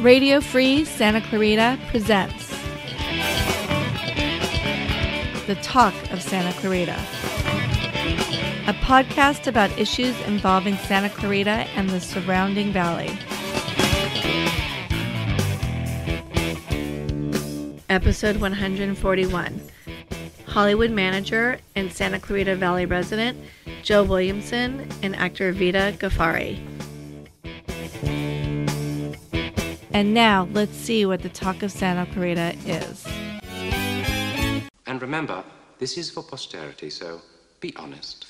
Radio Free Santa Clarita presents The Talk of Santa Clarita, a podcast about issues involving Santa Clarita and the surrounding valley. Episode 141 Hollywood manager and Santa Clarita Valley resident Joe Williamson and actor Vida Ghaffari. And now let's see what the talk of Santa Clarita is. And remember, this is for posterity, so be honest.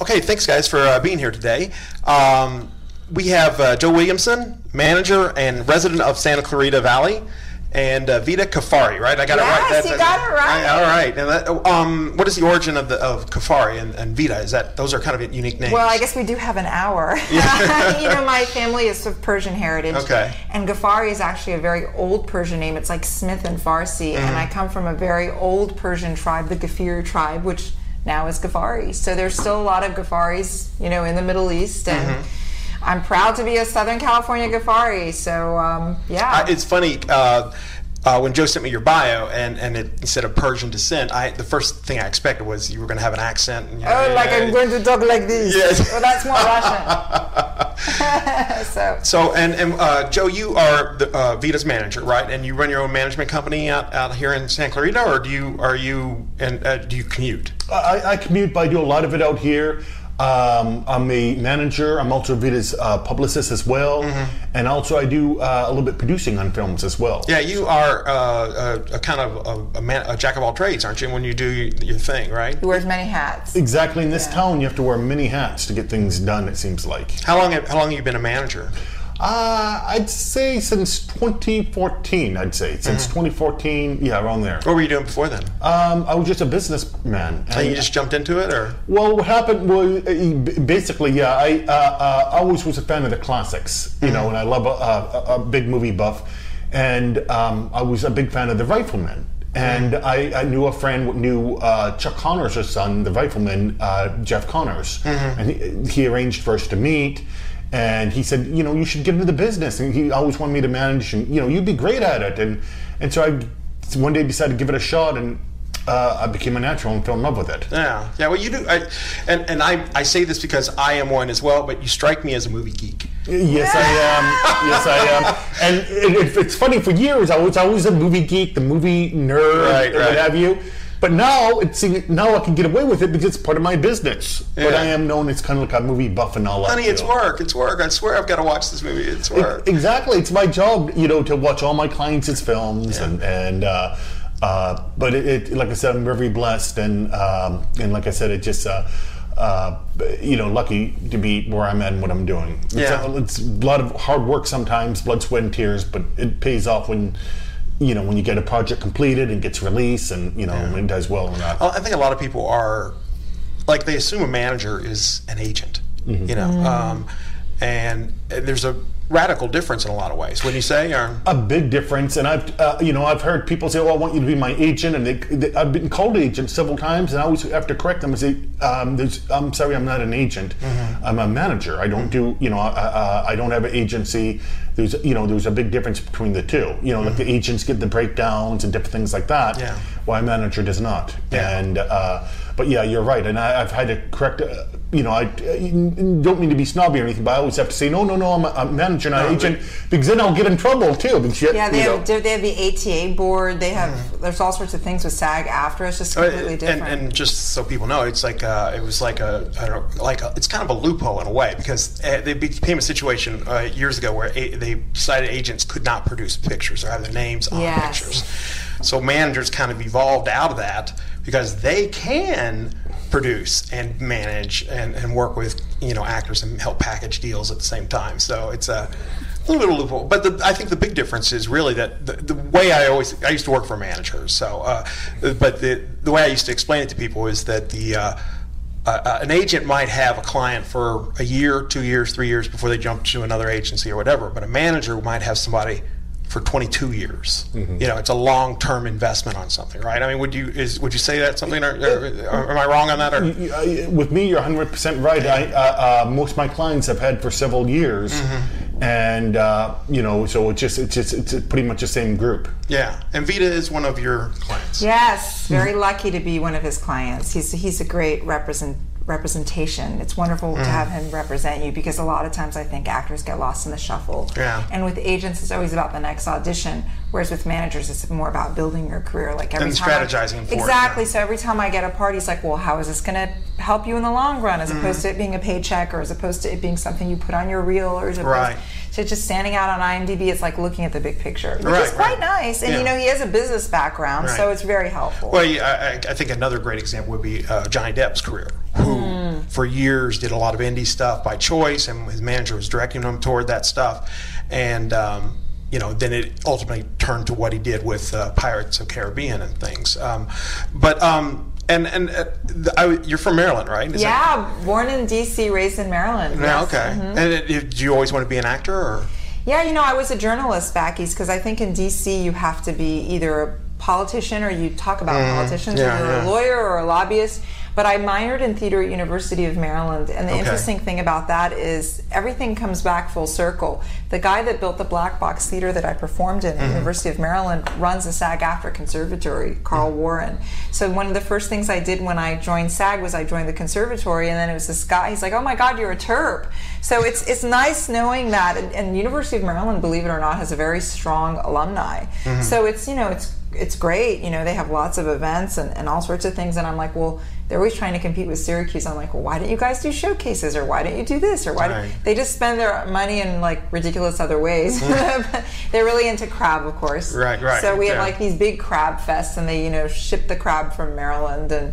Okay, thanks guys for uh, being here today. Um, we have uh, Joe Williamson, manager and resident of Santa Clarita Valley, and uh, Vida Ghaffari, right? I got Yes, it right. Yes, you got it right. all right. And that, um, what is the origin of the of Ghaffari and, and Vida? Is that those are kind of unique names? Well, I guess we do have an hour. you know, my family is of Persian heritage. Okay. And Ghaffari is actually a very old Persian name. It's like Smith and Farsi. And Mm-hmm. I come from a very old Persian tribe, the Ghafir tribe, which now is Ghaffari. So there's still a lot of Ghaffaris, you know, in the Middle East. And Mm-hmm. I'm proud to be a Southern California Ghaffari. So, um, yeah. Uh, it's funny uh, uh, when Joe sent me your bio, and and it said of Persian descent. I the first thing I expected was you were going to have an accent. And, you know, Oh, like yeah. I'm going to talk like this. Yes. Well, that's more Russian. so, So and and uh, Joe, you are the, uh, Vida's manager, right? And you run your own management company out, out here in San Clarita, or do you are you and uh, do you commute? I, I commute, but I do a lot of it out here. Um, I'm a manager. I'm also Vida's uh, publicist as well, and also I do uh, a little bit producing on films as well. Yeah, you are uh, a, a kind of a, a, man, a jack of all trades, aren't you? When you do your thing, right? he wears many hats. Exactly. In this town, you have to wear many hats to get things done. It seems like. How long have, how long have you been a manager? Uh, I'd say since 2014. I'd say since 2014. Yeah, around there. What were you doing before then? Um, I was just a businessman. and you just jumped into it, or Well, what happened was uh, basically, yeah, I uh, uh, always was a fan of the classics, you know, and I love a, a, a big movie buff, and um, I was a big fan of the Rifleman. And I, I knew a friend knew uh, Chuck Connors' son, the rifleman, uh, Jeff Connors, and he, he arranged for us to meet. And he said, you know, you should get into the business. And he always wanted me to manage, and you know, you'd be great at it. And and so I one day decided to give it a shot, and uh, I became a natural and fell in love with it. yeah, yeah. Well, you do, I, and and I I say this because I am one as well. But you strike me as a movie geek. Yes, I am. Yes, I am. And it, it, it's funny. For years, I was always a movie geek, the movie nerd, Right, right. what have you. But now, it's now I can get away with it because it's part of my business. But I am known as kind of like a movie buff and all that. Honey, it's work. It's work. I swear I've got to watch this movie. It's work. Exactly, it's my job, you know, to watch all my clients' films and and. Uh, uh, but it, it, like I said, I'm very blessed, and um, and like I said, it just. Uh, uh, you know, lucky to be where I'm at and what I'm doing. It's, Yeah. a, it's a lot of hard work sometimes, blood, sweat, and tears, but it pays off when, you know, when you get a project completed and gets released, and you know, and it does well. or not. I think a lot of people are like they assume a manager is an agent, Mm-hmm. you know, um, and there's a radical difference in a lot of ways. Wouldn't you say? Or, a big difference. And I've, uh, you know, I've heard people say, "Oh, I want you to be my agent," and they, they, I've been called agent several times, and I always have to correct them and say, um, there's, "I'm sorry, I'm not an agent. I'm a manager. I don't do, you know, I, I, I don't have an agency." There's, you know, there's a big difference between the two. You know, like the agents get the breakdowns and different things like that. Yeah. Why a manager does not. Yeah. And, uh, but yeah, you're right. And I, I've had to correct. Uh, you know, I uh, don't mean to be snobby or anything, but I always have to say, no, no, no, I'm a, I'm a manager, not No, agent, because then I'll get in trouble too. Because you- Yeah, they you have know. they have the ATA board. They have there's all sorts of things with SAG-AFTRA. It's just Uh, completely and, different. and just so people know, it's like uh, it was like a I don't know, like a, it's kind of a loophole in a way because uh, they became a situation uh, years ago where a, they decided agents could not produce pictures or have their names on Yes. pictures. So managers kind of evolved out of that because they can produce and manage and, and work with you know actors and help package deals at the same time. So it's a little bit of loophole. But the, I think the big difference is really that the, the way I always I used to work for managers. So, uh, but the the way I used to explain it to people is that the uh, uh, an agent might have a client for a year, two years, three years before they jump to another agency or whatever. But a manager might have somebody for 22 years. Mm-hmm. You know, it's a long-term investment on something, right? I mean, would you is would you say that something? Or, or, am I wrong on that? Or uh, With me, you're 100% right. I, uh, uh, most of my clients have had for several years, Mm-hmm. and uh, you know, so it's just it's just it's pretty much the same group. yeah, and Vida is one of your clients. Yes, very lucky to be one of his clients. He's he's a great represent representation. It's wonderful Mm. to have him represent you because a lot of times I think actors get lost in the shuffle. Yeah. And with agents, it's always about the next audition, whereas with managers, it's more about building your career. Like every And time I- strategizing for it, exactly. yeah. So every time I get a party, it's like, "Well, how is this going to help you in the long run, as opposed to it being a paycheck, or as opposed to it being something you put on your reel, or as opposed Right. to just standing out on IMDb? It's like looking at the big picture, which Right, is quite right. nice. And Yeah. you know, he has a business background, so it's very helpful. Well, yeah, I, I- I think another great example would be uh, Johnny Depp's career, who Hmm. for years did a lot of indie stuff by choice, and his manager was directing him toward that stuff, and um, you know, then it ultimately turned to what he did with uh, Pirates of Caribbean and things. Um, but um, and and uh, the, I, you're from Maryland, right? Is that- Yeah, born in D.C., raised in Maryland. Yeah. yes. Okay. And uh, did you always want to be an actor, or? Yeah, you know, I was a journalist back east because I think in D.C. you have to be either a politician or you talk about politicians, Mm-hmm. Yeah, or you're yeah. a lawyer or a lobbyist. But I minored in theater at University of Maryland, and the Okay. interesting thing about that is everything comes back full circle. The guy that built the Black Box Theater that I performed in at Mm-hmm. the University of Maryland runs the SAG-AFTRA Conservatory, Carl Warren. So one of the first things I did when I joined SAG was I joined the conservatory, and then it was this guy. He's like, "Oh my God, you're a Terp." So it's it's nice knowing that, and, and University of Maryland, believe it or not, has a very strong alumni. So it's you know it's it's great. You know they have lots of events and, and all sorts of things, and I'm like, well, they're always trying to compete with Syracuse. I'm like, well, why don't you guys do showcases, or why don't you do this, or why? Right. Don't, they just spend their money in like ridiculous other ways. they're really into crab, of course. Right, right, So we have like these big crab fests, and they you know ship the crab from Maryland and.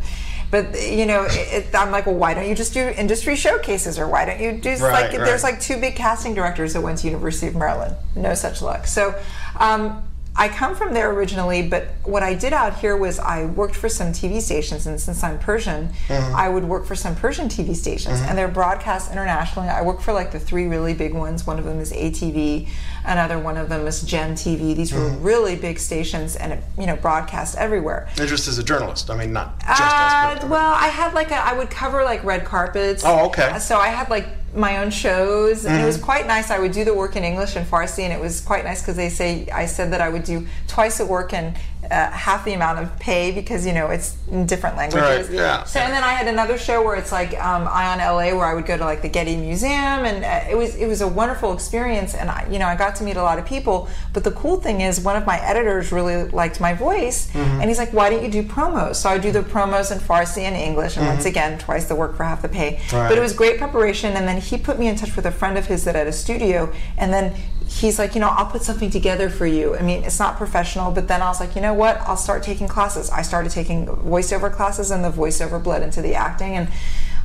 But you know, it, it, I'm like, well, why don't you just do industry showcases, or why don't you do Right, like? right. There's like two big casting directors that went to University of Maryland. No such luck. So, um, I come from there originally, but what I did out here was I worked for some TV stations, and since I'm Persian, Mm-hmm. I would work for some Persian TV stations, and they're broadcast internationally. I work for like the three really big ones. One of them is ATV, another one of them is Gen TV. These were Mm-hmm. really big stations, and it, you know, broadcast everywhere. And just as a journalist, I mean, not just Uh, as. Well, I had like a, I would cover like red carpets. Oh, okay. Mm-hmm. So I had like my own shows, and it was mm-hmm. quite nice. I would do the work in English and Farsi, and it was quite nice because they say I said that I would do twice the work and uh, half the amount of pay because you know it's in different languages. Right, yeah. So and then I had another show where it's like um, Ion LA, where I would go to like the Getty Museum, and uh, it was it was a wonderful experience, and I, you know I got to meet a lot of people. But the cool thing is, one of my editors really liked my voice, Mm-hmm. and he's like, "Why don't you do promos?" So I do the promos in Farsi and English, and once again, twice the work for half the pay. Mm-hmm. Right. But it was great preparation, and then he put me in touch with a friend of his that had a studio, and then he's like, you know, I'll put something together for you. I mean, it's not professional, but then I was like, you know what? I'll start taking classes. I started taking voiceover classes, and the voiceover bled into the acting, and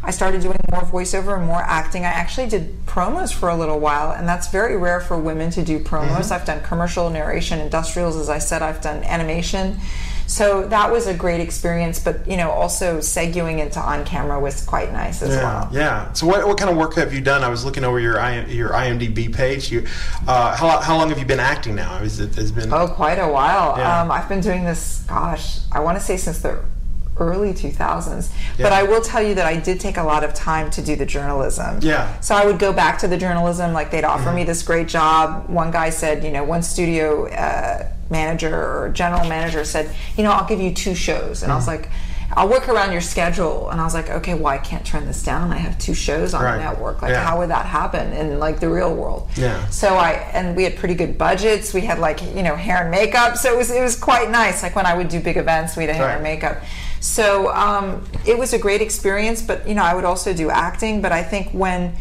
I started doing more voiceover and more acting. I actually did promos for a little while, and that's very rare for women to do promos. Mm-hmm. I've done commercial narration, industrials, as I said, I've done animation. So that was a great experience, but you know, also seguing into on camera was quite nice as yeah, well. yeah. So, what, what kind of work have you done? I was looking over your your IMDb page. You, uh, how, how long have you been acting now? Is it has been? Oh, quite a while. Yeah. Um, I've been doing this, gosh, I want to say since the early 2000s. But I will tell you that I did take a lot of time to do the journalism. Yeah. Mm-hmm. So I would go back to the journalism, like they'd offer me this great job. One guy said, you know, one studio uh, manager or general manager said, you know, I'll give you two shows. And I was Mm-hmm. like, I'll work around your schedule. And I was like, okay, well, I can't turn this down. I have two shows on Right. the network. Like, Yeah. how would that happen in like the real world? Yeah. So I and we had pretty good budgets. We had like you know hair and makeup, so it was it was quite nice. Like when I would do big events, we had hair and makeup. So um, it was a great experience. But you know I would also do acting. But I think when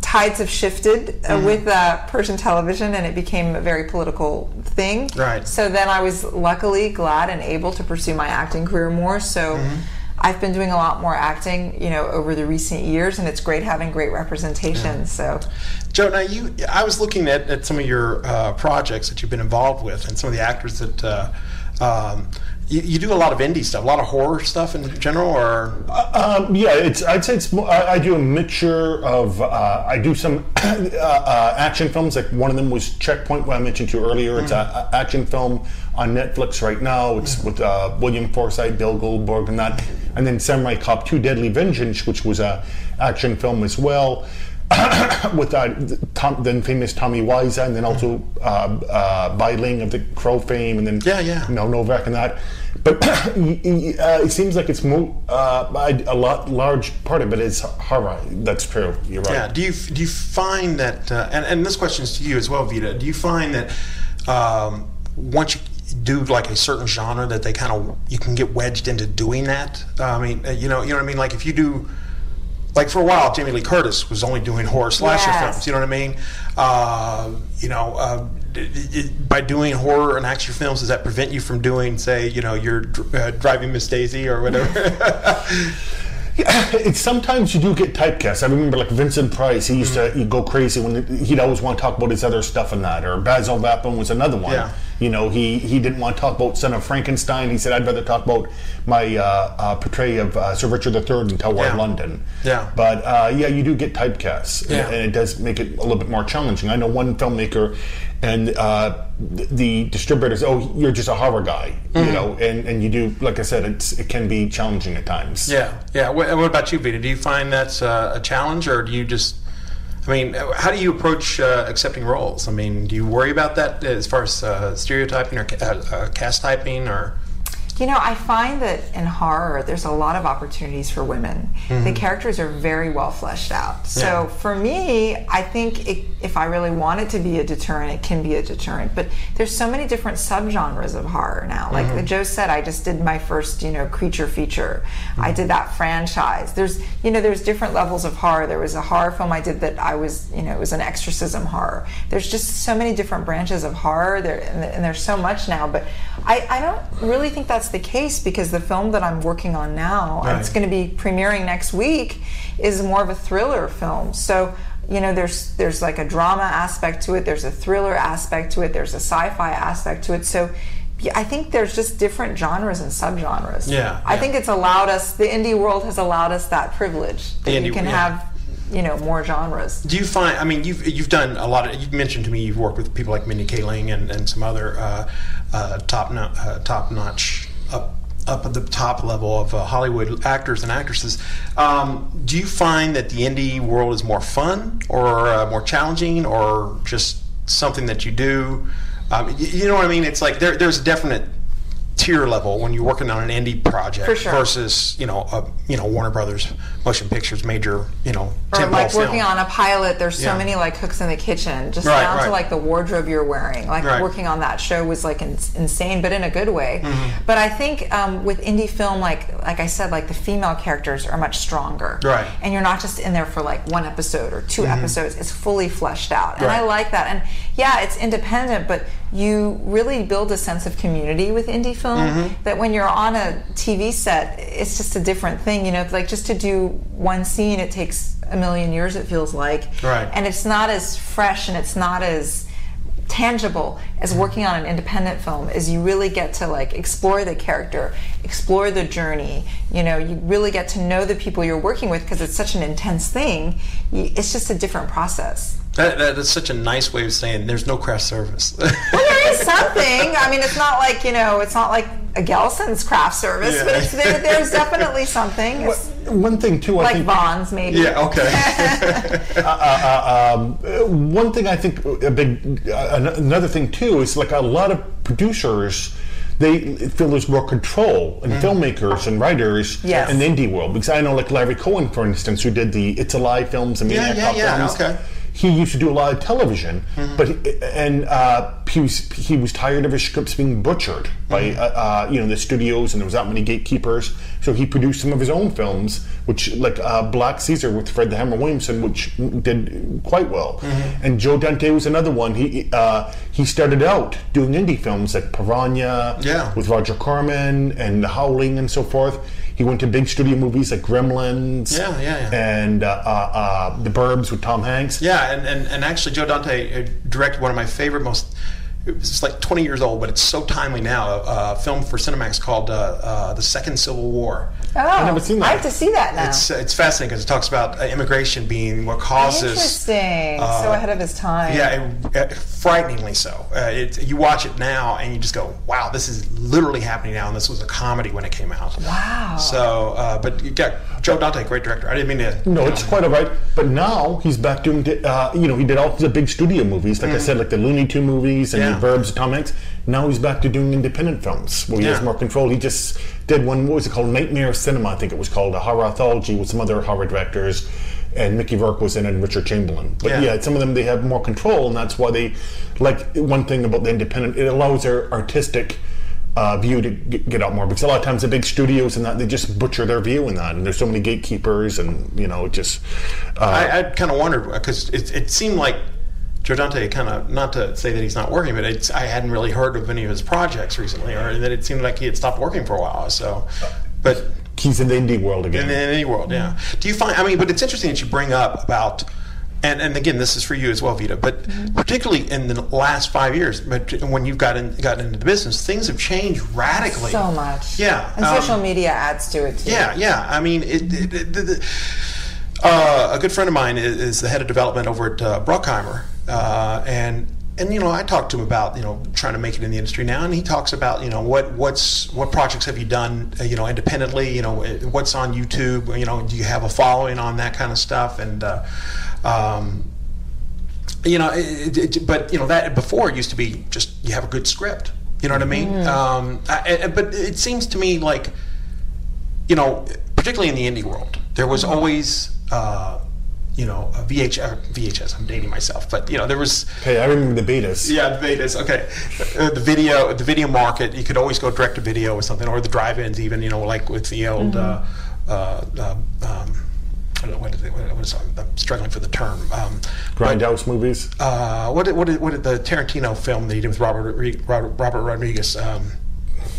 tides have shifted uh, Mm-hmm. with uh, Persian television and it became a very political thing. Right. So then I was luckily glad and able to pursue my acting career more. So. Mm-hmm. I've been doing a lot more acting, you know, over the recent years, and it's great having great representation. So, Joe, now you, I was looking at, at some of your uh, projects that you've been involved with, and some of the actors that uh, um, you, you do a lot of indie stuff, a lot of horror stuff in general, or Um, yeah, it's. I'd say it's. More, I, I do a mixture of. Uh, I do some uh, uh, action films. Like one of them was Checkpoint, what I mentioned to you earlier. It's an action film on Netflix right now. It's with uh, William Forsythe, Bill Goldberg, and that. And then Samurai Cop 2: Deadly Vengeance, which was a action film as well. with uh, Tom, then famous Tommy Wiseau, and then also uh, uh, Bai Ling of the Crow fame, and then Yeah, yeah. you know Novak and that. But uh, it seems like it's mo- uh, a lot large part of it is horror. That's true. You're right. Yeah. Do you do you find that? Uh, and and this question is to you as well, Vida. Do you find that um, once you do like a certain genre that they kind of you can get wedged into doing that? Uh, I mean, you know, you know what I mean. Like if you do. Like for a while, Jamie Lee Curtis was only doing horror slasher Yes. films. You know what I mean? Uh, you know, uh, by doing horror and action films, does that prevent you from doing, say, you know, you're uh, driving Miss Daisy or whatever? it's sometimes you do get typecast. I remember like Vincent Price. He used Mm-hmm. to go crazy when he'd always want to talk about his other stuff and that. Or Basil Rathbone was another one. Yeah. You know, he he didn't want to talk about Son of Frankenstein. He said I'd rather talk about my uh, uh, portray of uh, Sir Richard III in Tower Yeah. of London. Yeah. But uh, yeah, you do get typecast, Yeah. and, and it does make it a little bit more challenging. I know one filmmaker, and uh, the distributors. Oh, you're just a horror guy, Mm-hmm. you know, and, and you do like I said, it's it can be challenging at times. Yeah, yeah. What, what about you, Vida? Do you find that's uh, a challenge, or do you just? I mean, how do you approach uh, accepting roles? I mean, do you worry about that as far as uh, stereotyping or ca- uh, uh, cast typing, or? You know, I find that in horror, there's a lot of opportunities for women. The mm-hmm. characters are very well fleshed out. So Yeah. for me, I think it, if I really want it to be a deterrent, it can be a deterrent. But there's so many different subgenres of horror now. Like mm-hmm. Joe said, I just did my first, you know, creature feature. Mm-hmm. I did that franchise. There's, you know, there's different levels of horror. There was a horror film I did that I was, you know, it was an exorcism horror. There's just so many different branches of horror there, and, and there's so much now. But I, I don't really think that's the case because the film that I'm working on now, and it's going to be premiering next week, is more of a thriller film. So you know, there's there's like a drama aspect to it. There's a thriller aspect to it. There's a sci-fi aspect to it. So. I think there's just different genres and subgenres. Yeah, I yeah. think it's allowed us. The indie world has allowed us that privilege that The you can yeah. have, you know, more genres. Do you find? I mean, you've you've done a lot of. You've mentioned to me you've worked with people like Mindy Kaling and, and some other uh, uh, top no, uh, top notch up up at the top level of uh, Hollywood actors and actresses. Um, do you find that the indie world is more fun or uh, more challenging or just something that you do? Um, y- you know what I mean? It's like there, there's a definite tier level when you're working on an indie project sure. versus you know a, you know Warner Brothers Motion Pictures major you know Or like working film. on a pilot, there's so Yeah. many like cooks in the kitchen, just Right, down right. to like the wardrobe you're wearing. Like Right. working on that show was like in, insane, but in a good way. Mm-hmm. But I think um, with indie film, like like I said, like the female characters are much stronger. Right. Mm-hmm. And you're not just in there for like one episode or 2 episodes. It's fully fleshed out, and I like that. And yeah, it's independent, but you really build a sense of community with indie film. Mm-hmm. That when you're on a TV set, it's just a different thing. You know, like just to do one scene, it takes a million years. It feels like, Right. And it's not as fresh and it's not as tangible as working on an independent film is you really get to like explore the character explore the journey you know you really get to know the people you're working with because it's such an intense thing it's just a different process That, that, that's such a nice way of saying there's no craft service. Well, there is something i mean it's not like you know it's not like a gelson's craft service but Yeah. it's there, there's definitely something it's One thing too, I like think. Vons maybe yeah. Okay. um, uh, one thing I think a big uh, another thing too is like a lot of producers they feel there's more control in filmmakers and writers Yes. in the indie world because I know like Larry Cohen for instance who did the It's Alive films and Yeah, Maniac yeah, Cop yeah, films okay. He used to do a lot of television, but and uh, he was he was tired of his scripts being butchered by uh, uh, you know the studios, and there was that many gatekeepers. So he produced some of his own films, which like uh, Black Caesar with Fred the Hammer Williamson, which did quite well. And Joe Dante was another one. He uh, he started out doing indie films like Piranha, Yeah. with Roger Corman and The Howling and so forth. He went to big studio movies like Gremlins, Yeah, yeah, yeah. and uh, uh, uh, The Burbs with Tom Hanks. Yeah, and, and, and actually, Joe Dante uh, directed one of my favorite, most it was like 20 years old, but it's so timely now. A, a film for Cinemax called uh, uh, "The Second Civil War." Oh, I've never seen that. I have to see that now. It's it's fascinating because it talks about uh, immigration being what causes. Interesting. so ahead of his time. Yeah, it, it, frighteningly so. Uh, it, you watch it now and you just go, "Wow, this is literally happening now." And this was a comedy when it came out. Wow. So, uh, but yeah, Joe Dante, great director. I didn't mean to. No, it's know, quite all right. But now he's back doing, uh, you know, he did all the big studio movies, like I said, like the Looney Tune movies and Mm. Yeah. Burbs, Tom Hanks. Now he's back to doing independent films where he has more control. He just did one, what was it called? Nightmare Cinema, I think it was called, a horror anthology with some other horror directors. And Mickey Rourke was in it and Richard Chamberlain. But Yeah. yeah. some of them, they have more control, and that's why they, like, one thing about the independent, it allows their artistic uh, view to get, get out more because a lot of times the big studios and that they just butcher their view in that and there's so many gatekeepers and you know just uh, I, I kind of wondered because it, it seemed like Joe Dante kind of not to say that he's not working, but it's, I hadn't really heard of any of his projects recently, or that it seemed like he had stopped working for a while. So, but he's in the indie world again in, the indie world, yeah. Do you find? I mean, but it's interesting that you bring up about. And, and again, this is for you as well, Vida. But particularly in the last five years, but when you've gotten gotten into the business, things have changed radically. So much. Yeah, And um, social media adds to it too. Yeah, yeah. I mean, it, it, it, the, the, uh, a good friend of mine is, is the head of development over at uh, Bruckheimer, uh, and and you know I talked to him about you know trying to make it in the industry now, and he talks about you know what what's what projects have you done uh, you know independently, you know what's on YouTube, you know do you have a following on that kind of stuff, and uh, um, you know, it, it, but you know that before it used to be just you have a good script. You know what I mean? Um, I, I- but it seems to me like, you know, particularly in the indie world, there was always, uh, you know, a VH, uh, VHS. I'm dating myself, but you know, there was. hey I remember the betas Yeah, the betas. Okay, uh, the video, the video market. You could always go direct to video or something, or the drive-ins, even. You know, like with the old. Uh, uh, uh, um, I don't know what is it? What is, I'm struggling for the term. Um, but- grindhouse movies uh, what did, what did, what did the Tarantino film that he did with Robert Robert, Robert Rodriguez? Um,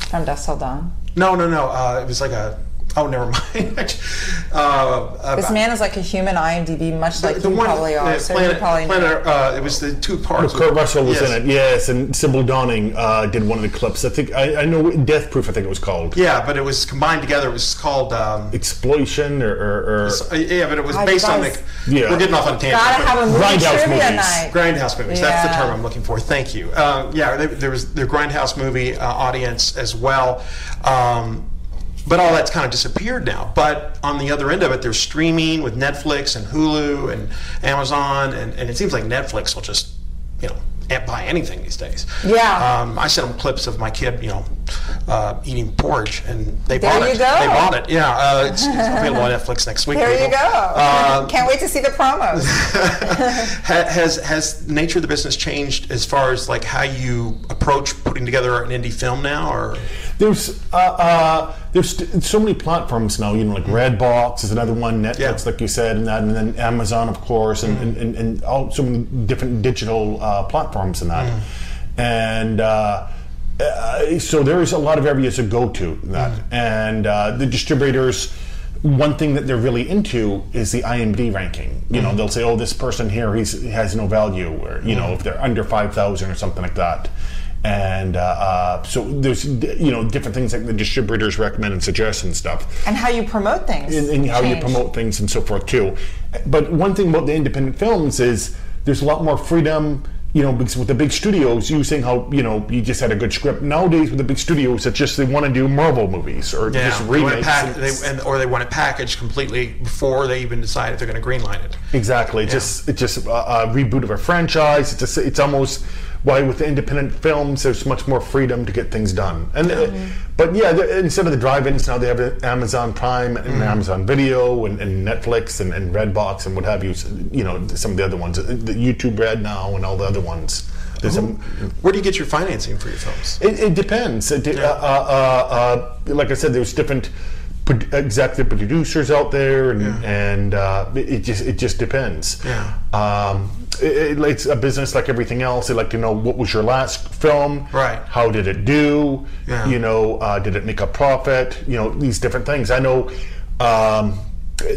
From Dusk Till Dawn. no, no, no. Uh, it was like a. Oh, never mind. uh, This man is like a human IMDb, much like the you one- probably are. uh, so Planet, you probably know. Planet, uh, it was the two parts. Kurt Russell was Yes. in it, yes, and Sybil Danning uh, did one of the clips. I think I, I know Death Proof. I think it was called Yeah, but it was combined together. It was called. Um, Exploitation or, or, or uh, yeah, but it was God, based on the. Yeah. We're getting off on a tangent. Gotta have a movie Grindhouse trivia movies. night. Grindhouse movies. That's the term I'm looking for. Thank you. Um, yeah, there, there was the Grindhouse movie uh, audience as well. Um, but all that's kind of disappeared now. But on the other end of it, there's streaming with Netflix and Hulu and Amazon, and, and it seems like Netflix will just, you know, buy anything these days. Yeah. Um, I sent them clips of my kid, you know, uh, eating porridge, and they There bought you it. go. They bought it. Yeah, uh, it's, it's available on Netflix next week. There you go. Um, Can't wait to see the promos. Has has nature of the business changed as far as like how you approach putting together an indie film now, or There's uh, uh, there's st- so many platforms now. You know, like Redbox is another one, Netflix, Yeah. like you said, and that, and then Amazon, of course, and, and, and, and all so many different digital uh, platforms and that. And uh, uh, so there is a lot of areas to go to in that, and uh, the distributors. One thing that they're really into is the IMDb ranking. You know, they'll say, "Oh, this person here, he's, he has no value," or you know, if they're under five thousand or something like that and uh, uh, so there's you know different things that the distributors recommend and suggest and stuff and how you promote things. and, and how you promote things and so forth too but one thing about the independent films is there's a lot more freedom you know because with the big studios you were saying how you know you just had a good script nowadays with the big studios it's just they want to do marvel movies or just they remakes pack- and- they, and, or they want it packaged completely before they even decide if they're going to greenlight it. Exactly. It's just it's just a, a reboot of a franchise. It's just, it's almost why with independent films there's much more freedom to get things done. And uh, but yeah, instead of the drive-ins now they have Amazon Prime and Amazon Video and, and Netflix and, and Redbox and what have you. You know some of the other ones, uh, the YouTube Red now and all the other ones. A, Where do you get your financing for your films? it, it depends. It, de- uh, uh, uh, like I said, there's different executive producers out there, and and uh, it, just it just depends. Yeah. Um, it, it- it's a business like everything else. They like to know what was your last film, Right. How did it do? Yeah. You know, uh, did it make a profit? You know, these different things. I know um,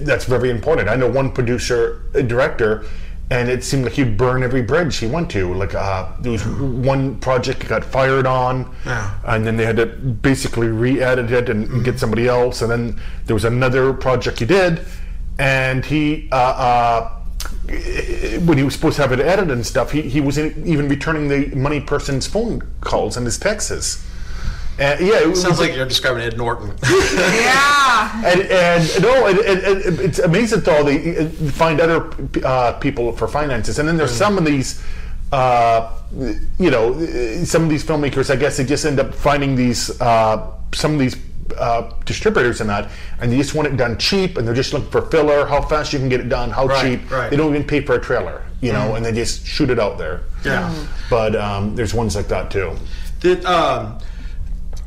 that's very important. I know one producer, a director. And it seemed like he'd burn every bridge he went to. Like uh, there was one project he got fired on, Yeah. and then they had to basically re-edit it and, and get somebody else. And then there was another project he did, and he. Uh, uh, when he was supposed to have it edited and stuff, he, he wasn't even returning the money person's phone calls and his texts. And yeah, it was Sounds like you're describing Ed Norton. Yeah. and, and no, it, it, it, it's amazing though they uh, find other uh, people for finances, and then there's some of these, uh, you know, some of these filmmakers. I guess they just end up finding these uh, some of these. Uh, distributors and that, and they just want it done cheap, and they're just looking for filler, how fast you can get it done, how Right, cheap. right. They don't even pay for a trailer, you know, and they just shoot it out there. Yeah. But um, there's ones like that too. Did um,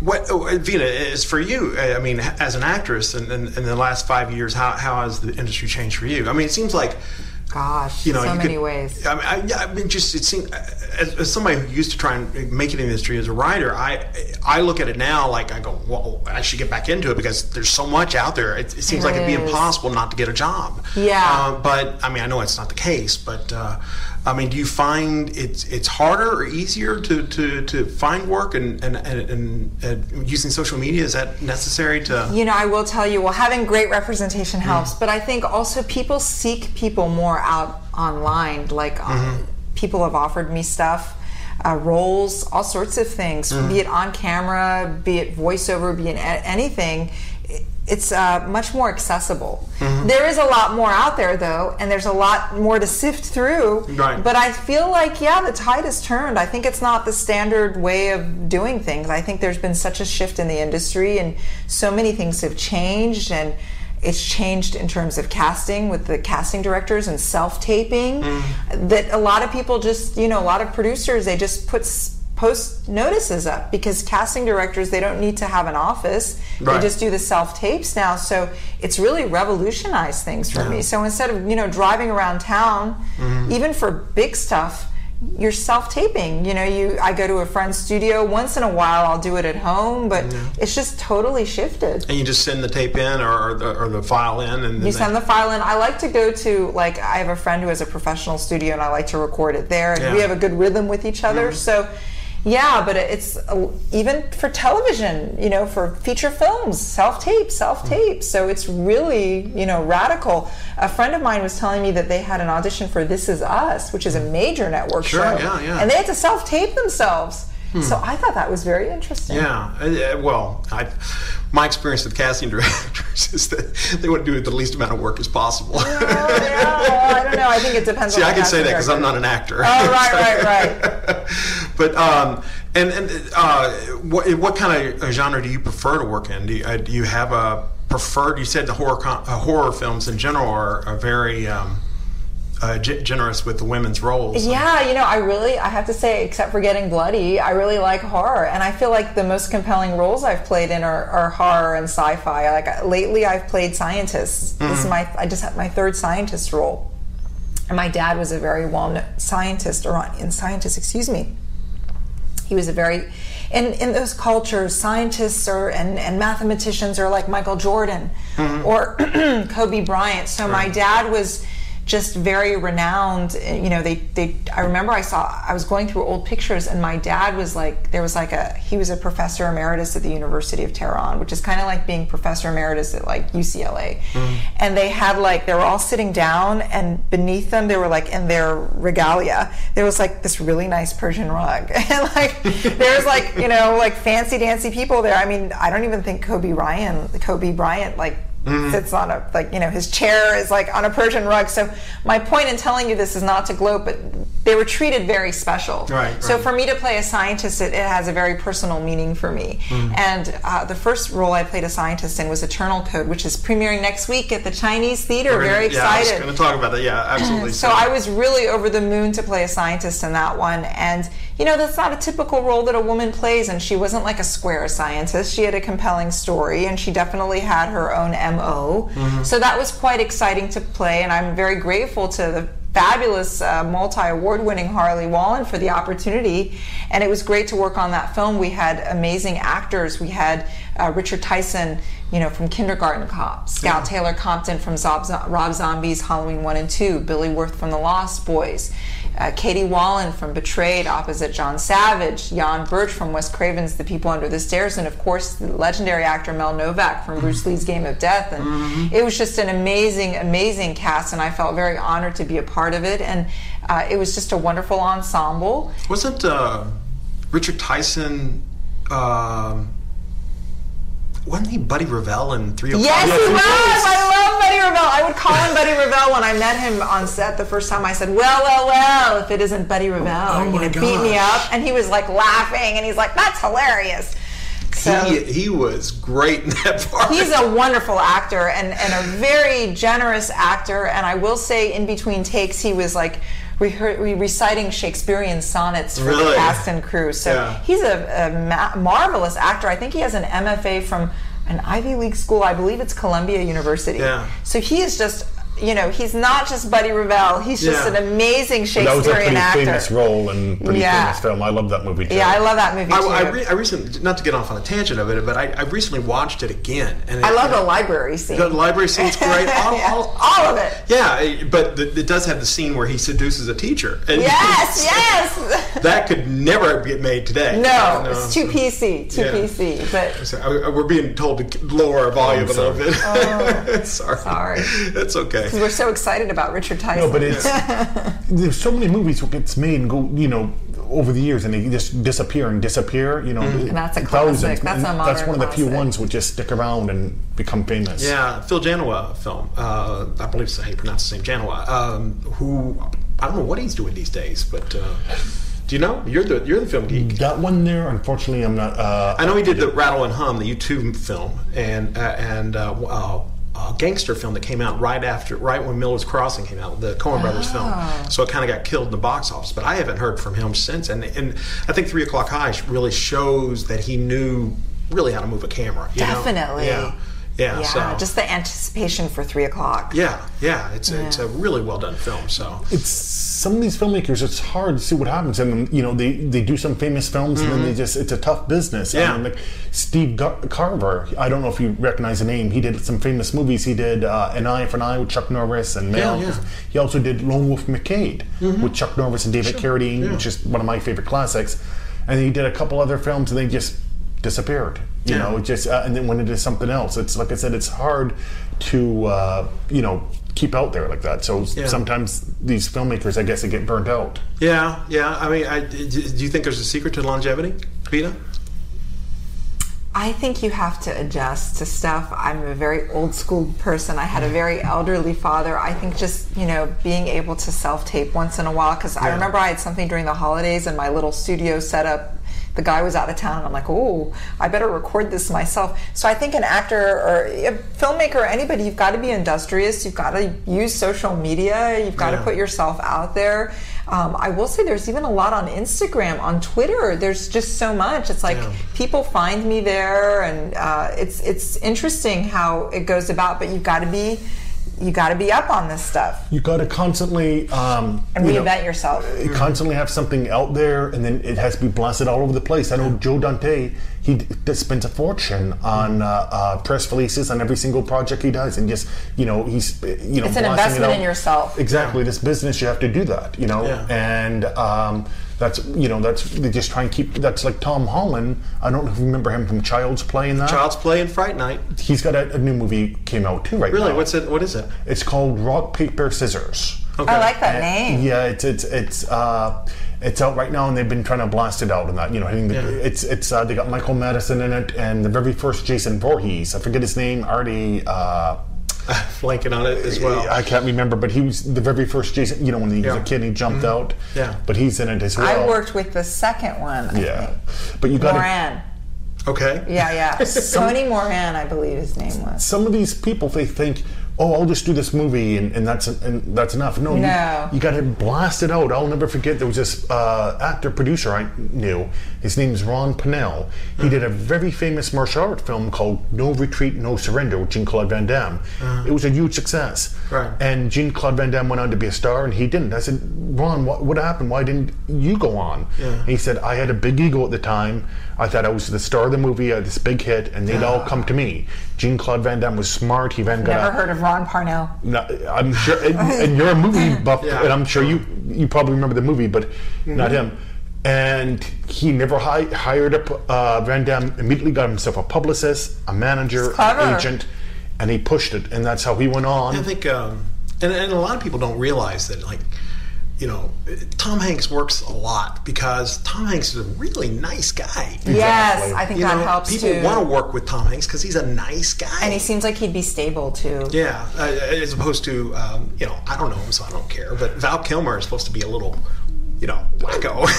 what oh, Vina is for you? I mean, as an actress, in, in, in the last five years, how, how has the industry changed for you? I mean, it seems like Gosh, you know, so you many could- ways. I mean, I, yeah, I mean, just it seems as, as somebody who used to try and make it in the industry as a writer, I I look at it now like I go, well, I should get back into it because there's so much out there. It, it seems like it'd be impossible not to get a job. Yeah. Uh, but I mean, I know it's not the case, but. Uh, I mean, do you find it's it's harder or easier to, to, to find work and and, and, and using social media? Is that necessary to? You know, I will tell you, well, having great representation Mm. helps, but I think also people seek people more out online. Like, um, Mm-hmm. people have offered me stuff, uh, roles, all sorts of things, Mm. be it on camera, be it voiceover, be it anything. It's uh, much more accessible. Mm-hmm. There is a lot more out there, though, and there's a lot more to sift through. Right. But I feel like, yeah, the tide has turned. I think it's not the standard way of doing things. I think there's been such a shift in the industry, and so many things have changed, and it's changed in terms of casting with the casting directors and self taping. Mm. That a lot of people just, you know, a lot of producers, they just put post notices up because casting directors they don't need to have an office. Right. they just do the self tapes now. So it's really revolutionized things for me. So instead of you know driving around town Mm-hmm. even for big stuff you're self-taping. You know you i go to a friend's studio. Once in a while i'll do it at home but it's just totally shifted. And you just send the tape in or, or, the, or the file in, and you they- send the file in. I like to go to like i have a friend who has a professional studio and i like to record it there. And we Yeah. Mm-hmm. have a good rhythm with each other. So yeah but it's uh, even for television you know for feature films self-tape self-tape. So it's really you know radical. A friend of mine was telling me that they had an audition for this is us which is a major network Sure, show. yeah, yeah. and they had to self-tape themselves so i thought that was very interesting Yeah, uh, uh, well, I, my experience with casting directors is that they want to do the least amount of work as possible. Oh, yeah, I don't know. I think it depends. See, I can say that because I'm not an actor. Oh, right, right, right. but um, and and uh, what what kind of genre do you prefer to work in? Do you, uh, do you have a preferred? You said the horror con- uh, horror films in general are, are very um, uh, ge- generous with the women's roles. Yeah, you know, I really, I have to say, except for getting bloody, I really like horror, and I feel like the most compelling roles I've played in are, are horror and sci-fi. Like uh, lately, I've played scientists. This is my, I just had my third scientist role, and my dad was a very well-known scientist, or in scientist, excuse me. He was a very, in, in those cultures, scientists are, and, and mathematicians are like Michael Jordan or Kobe Bryant. So my dad was just very renowned. Eh, you know, they, they, I remember I saw, I was going through old pictures and my dad was like, there was like a, he was a professor emeritus at the University of Tehran, which is kind of like being professor emeritus at like UCLA. Mm-hmm. And they had like, they were all sitting down and beneath them, they were like in their regalia, there was like this really nice Persian rug. and like, there's like, you know, like fancy dancy people there. I mean, I don't even think Kobe Ryan, Kobe Bryant, like, sits on a like you know his chair is like on a Persian rug. So my point in telling you this is not to gloat, but they were treated very special. Right, So right. for me to play a scientist, it, it has a very personal meaning for me. Mm. And uh, the first role I played a scientist in was Eternal Code, which is premiering next week at the Chinese Theater. We're Very gonna- Yeah, I was going to talk about that. Yeah, absolutely. So I was really over the moon to play a scientist in that one. And, you know, that's not a typical role that a woman plays. And she wasn't like a square scientist. She had a compelling story and she definitely had her own MO. So that was quite exciting to play. And I'm very grateful to the fabulous uh, multi-award winning Harley Wallen for the opportunity and it was great to work on that film we had amazing actors we had uh, Richard Tyson, you know, from Kindergarten Cop, Scout Taylor Compton from Zob- Rob Zombie's Halloween 1 and 2, Billy Wirth from The Lost Boys, uh, Katie Wallen from Betrayed opposite John Savage, Jan Birch from Wes Craven's The People Under the Stairs, and of course the legendary actor Mel Novak from Bruce Lee's Game of Death. And it was just an amazing, amazing cast, and I felt very honored to be a part of it. And uh, it was just a wonderful ensemble. Wasn't uh, Richard Tyson? Um, wasn't he Buddy Revell in Three O'clock? Yes, he was. I love Buddy Revell. I would call him Buddy Revell when I met him on set the first time. I said, "Well, well, well, if it isn't Buddy oh, Revell, Oh you my know, beat me up." And he was like laughing, and he's like, "That's hilarious." So He, he was great in that part. he's a wonderful actor and, and a very generous actor. And I will say, in between takes, he was like rehe- re- reciting Shakespearean sonnets for the cast and crew. So Yeah. he's a, a ma- marvelous actor. I think he has an MFA from an Ivy League school. I believe it's Columbia University. Yeah. So he is just. You know, he's not just Buddy Revell. He's just Yeah. an amazing Shakespearean actor. That was a Shakespearean pretty actor. famous role and pretty Yeah. famous film. I love that movie too. Yeah, I love that movie I, too. I, re- I recently, not to get off on a tangent of it, but I, I recently watched it again, and it, I love the library scene. the library scene's great. All, Yeah, all, all of it. Yeah, but the, it does have the scene where he seduces a teacher. And Yes, yes. That could never get made today. No, it's too PC, too Yeah. PC. But So, uh, we're being told to lower our volume a little bit. sorry. Sorry. That's okay. We're so excited about Richard Tyson. No, but it's there's so many movies that gets made and go, you know, over the years and they just disappear and disappear. You know, And that's a thousands. classic. That's a And That's one of the few ones which just stick around and become famous. Yeah, Phil Joanou film. Uh, I believe it's how you pronounce his name, Joanou. Um, who I don't know what he's doing these days, but uh, do you know? You're the you're the film geek. That one there, unfortunately, I'm not. Uh, I know he did the Rattle and Hum, the U2 film, and uh, and uh, uh, a gangster film that came out right after, right when Miller's Crossing came out, the Coen Brothers film. So it kind of got killed in the box office. But I haven't heard from him since. And and I think Three O'clock High really shows that he knew really how to move a camera. you know? Definitely. Yeah. Yeah. yeah, so. just the anticipation for three o'clock. yeah, yeah, it's a, it's a really well done film. So it's some of these filmmakers. It's hard to see what happens, and you know they, they do some famous films, and then they just it's a tough business. Yeah. I mean, like Steve Gar- Carver. I don't know if you recognize the name. He did some famous movies. He did uh, An Eye for an Eye with Chuck Norris and Mel. Yeah, yeah. He also did Lone Wolf McQuade with Chuck Norris and David Carradine, which is one of my favorite classics. And he did a couple other films, and they just disappeared. You Yeah. know, it just uh, and then went into something else. It's like I said, it's hard to uh, you know keep out there like that. So Yeah. sometimes these filmmakers, I guess, they get burnt out. yeah, yeah. I mean, I, do you think there's a secret to longevity, Vida? I think you have to adjust to stuff. I'm a very old school person. I had a very elderly father. I think just, you know, being able to self tape once in a while, because I remember I had something during the holidays and my little studio set up. The guy was out of town, and I'm like, oh, I better record this myself. So I think an actor or a filmmaker or anybody, you've got to be industrious. You've got to use social media. You've got Yeah. to put yourself out there. Um, I will say there's even a lot on Instagram, on Twitter. There's just so much. It's like Yeah. people find me there, and uh, it's it's interesting how it goes about. But you've got to be you got to be up on this stuff You got to constantly um, and you know, reinvent yourself. you constantly have something out there, and then it has to be blasted all over the place. I know Joe Dante. He d- spends a fortune on uh, uh, press releases on every single project he does, and just you know he's you know It's an blasting it investment out. in yourself. Exactly, this business you have to do that, you know, Yeah. and um, that's you know that's they just try and keep. That's like Tom Holland. I don't know if you remember him from Child's Play and that. Child's Play and Fright Night. He's got a, a new movie came out too right Really? now. What's it? What is it? It's called Rock Paper Scissors. Okay. I like that name. Yeah, it's it's it's uh, it's out right now, and they've been trying to blast it out and that. You know, hitting the, Yeah. it's it's uh, they got Michael Madsen in it, and the very first Jason Voorhees. I forget his name. Already. Uh, Flanking on it as well. I can't remember, but he was the very first Jason. You know, when he was Yeah. Mm-hmm. a kid, he jumped out. Yeah. but he's in it as well. I worked with the second one. I Yeah, think. but you got to Moran. Okay. Yeah, yeah. Tony Moran, I believe his name was. some of these people they think oh, I'll just do this movie and, and that's and that's enough. No, No. you, you got to blast it out. I'll never forget. There was this uh, actor producer I knew. His name is Ron Pinnell. He did a very famous martial art film called No Retreat, No Surrender with Jean Claude Van Damme. It was a huge success. Right. And Jean Claude Van Damme went on to be a star, and he didn't. I said, Ron, what, what happened? Why didn't you go on? Yeah. He said, I had a big ego at the time. I thought I was the star of the movie, I had this big hit, and they'd all come to me. Jean Claude Van Damme was smart. He then got Never a, heard of Ron Parnell. no, I'm sure, and, and you're a movie buff, Yeah. and I'm sure you you probably remember the movie, but not him. And he never hi- hired up uh, Van Damme. Immediately got himself a publicist, a manager, an agent, and he pushed it, and that's how he went on. I think, um, and, and a lot of people don't realize that, like, you know, Tom Hanks works a lot because Tom Hanks is a really nice guy. Yes, I think You that know, helps people too. want to work with Tom Hanks because he's a nice guy. and he seems like he'd be stable too. yeah, uh, as opposed to, um, you know, I don't know him, so I don't care. But Val Kilmer is supposed to be a little, you know, wacko.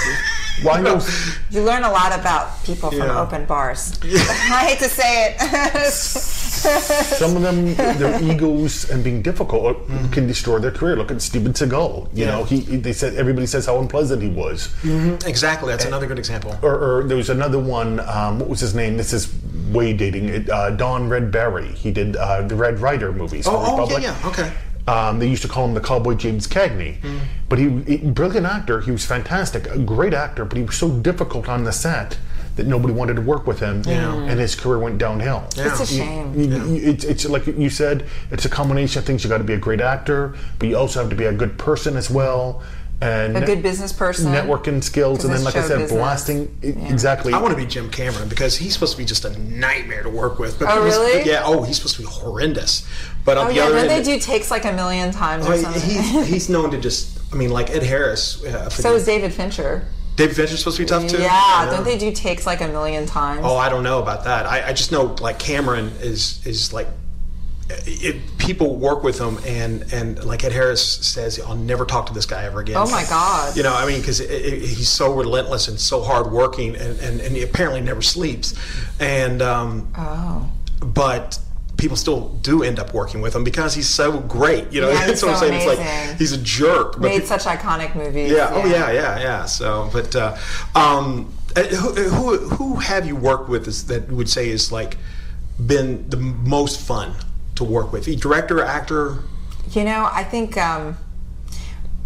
Well, I You learn a lot about people from Yeah. open bars. I hate to say it. some of them, their egos and being difficult Mm-hmm. can destroy their career. Look at Steven Seagal. You know, he he- they said everybody says how unpleasant he was. exactly, that's another good example. or, or there was another one. Um, what was his name? This is way dating. It, uh, Don Red Barry. He did uh, the Red Ryder movies. Oh, oh, yeah, yeah, okay. Um, they used to call him the Cowboy James Cagney, Mm. but he, he brilliant actor. He was fantastic, a great actor. But he was so difficult on the set that nobody wanted to work with him, and his career went downhill. It's a shame. You- you- It's, it's like you said, it's a combination of things. You got to be a great actor, but you also have to be a good person as well, and A good business person. networking skills, and then, like I said, business. blasting. i- Exactly. I want to be Jim Cameron because he's supposed to be just a nightmare to work with. But Oh, he's- really? Yeah. Oh, he's supposed to be horrendous. But on Oh the yeah, other then they do takes like a million times or oh, something. he's, he's known to just. I mean, like Ed Harris. Uh, so is David Fincher. David Fincher's supposed to be tough too. Yeah, don't they do takes like a million times? Oh, I don't know about that. I, I just know like Cameron is is like. It, people work with him, and and like Ed Harris says, I'll never talk to this guy ever again. Oh, my God. You know, I mean, because he's so relentless and so hardworking, and, and and he apparently never sleeps, and um, Oh. but people still do end up working with him because he's so great. You know, Yeah, that's what I'm so saying. It's like he's a jerk. But Made such iconic movies. yeah. Oh yeah, yeah, yeah. So, but uh, um, uh, who, who who have you worked with is, that you would say is like been the most fun to work with? Director, actor. You know, I think. Um,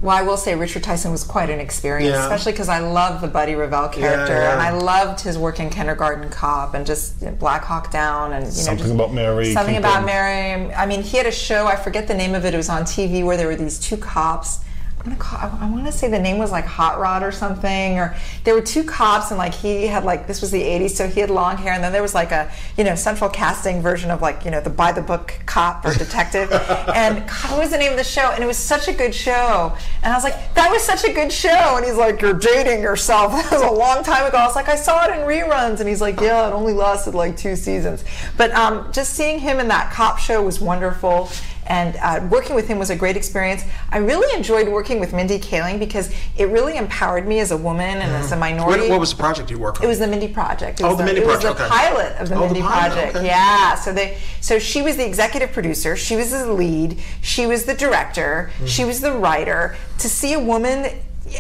well, I will say Richard Tyson was quite an experience, Yeah. especially because I love the Buddy Revell character, yeah. and I loved his work in Kindergarten Cop and just you know, Black Hawk Down, and you know, Something just About Mary, Something Kingpin. about Mary. I mean, he had a show. I forget the name of it. It was on TV where there were these two cops. I'm gonna call, I, I want to say the name was like Hot Rod or something, or there were two cops, and like he had like this was the '80s, so he had long hair, and then there was like a you know central casting version of like you know the by the book cop or detective, and God, what was the name of the show? And it was such a good show, and I was like, that was such a good show, and he's like, you're dating yourself. That was a long time ago. I was like, I saw it in reruns, and he's like, yeah, it only lasted like two seasons, but um, just seeing him in that cop show was wonderful and uh, working with him was a great experience. I really enjoyed working with Mindy Kaling because it really empowered me as a woman and as a minority. What, what was the project you worked on? It was the Mindy Project. It Oh, was the Mindy it was the okay. pilot of the Oh, the Mindy pilot, Project. okay. Yeah. So they, so she was the executive producer. She was the lead. She was the director. Mm-hmm. She was the writer. To see a woman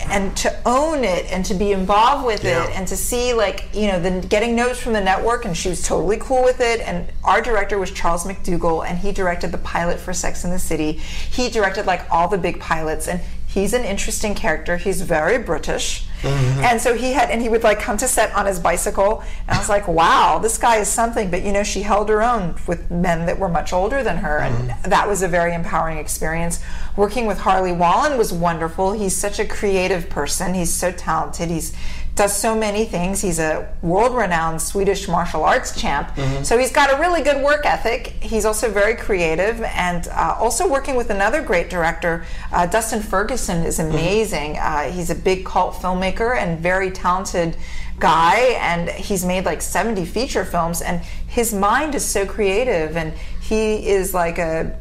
and to own it and to be involved with Yeah. it and to see like you know the getting notes from the network and she was totally cool with it and our director was Charles McDougall and he directed the pilot for Sex in the City. He directed like all the big pilots and he's an interesting character. He's very British Mm-hmm. and so he had and he would like come to set on his bicycle and I was like wow this guy is something. But you know she held her own with men that were much older than her and mm-hmm. that was a very empowering experience. Working with Harley Wallen was wonderful. He's such a creative person. He's so talented. He's does so many things. He's a world-renowned Swedish martial arts champ, so he's got a really good work ethic. He's also very creative, and uh, also working with another great director, uh, Dustin Ferguson, is amazing. Uh, he's a big cult filmmaker and very talented guy, and he's made like 70 feature films, and his mind is so creative, and he is like a,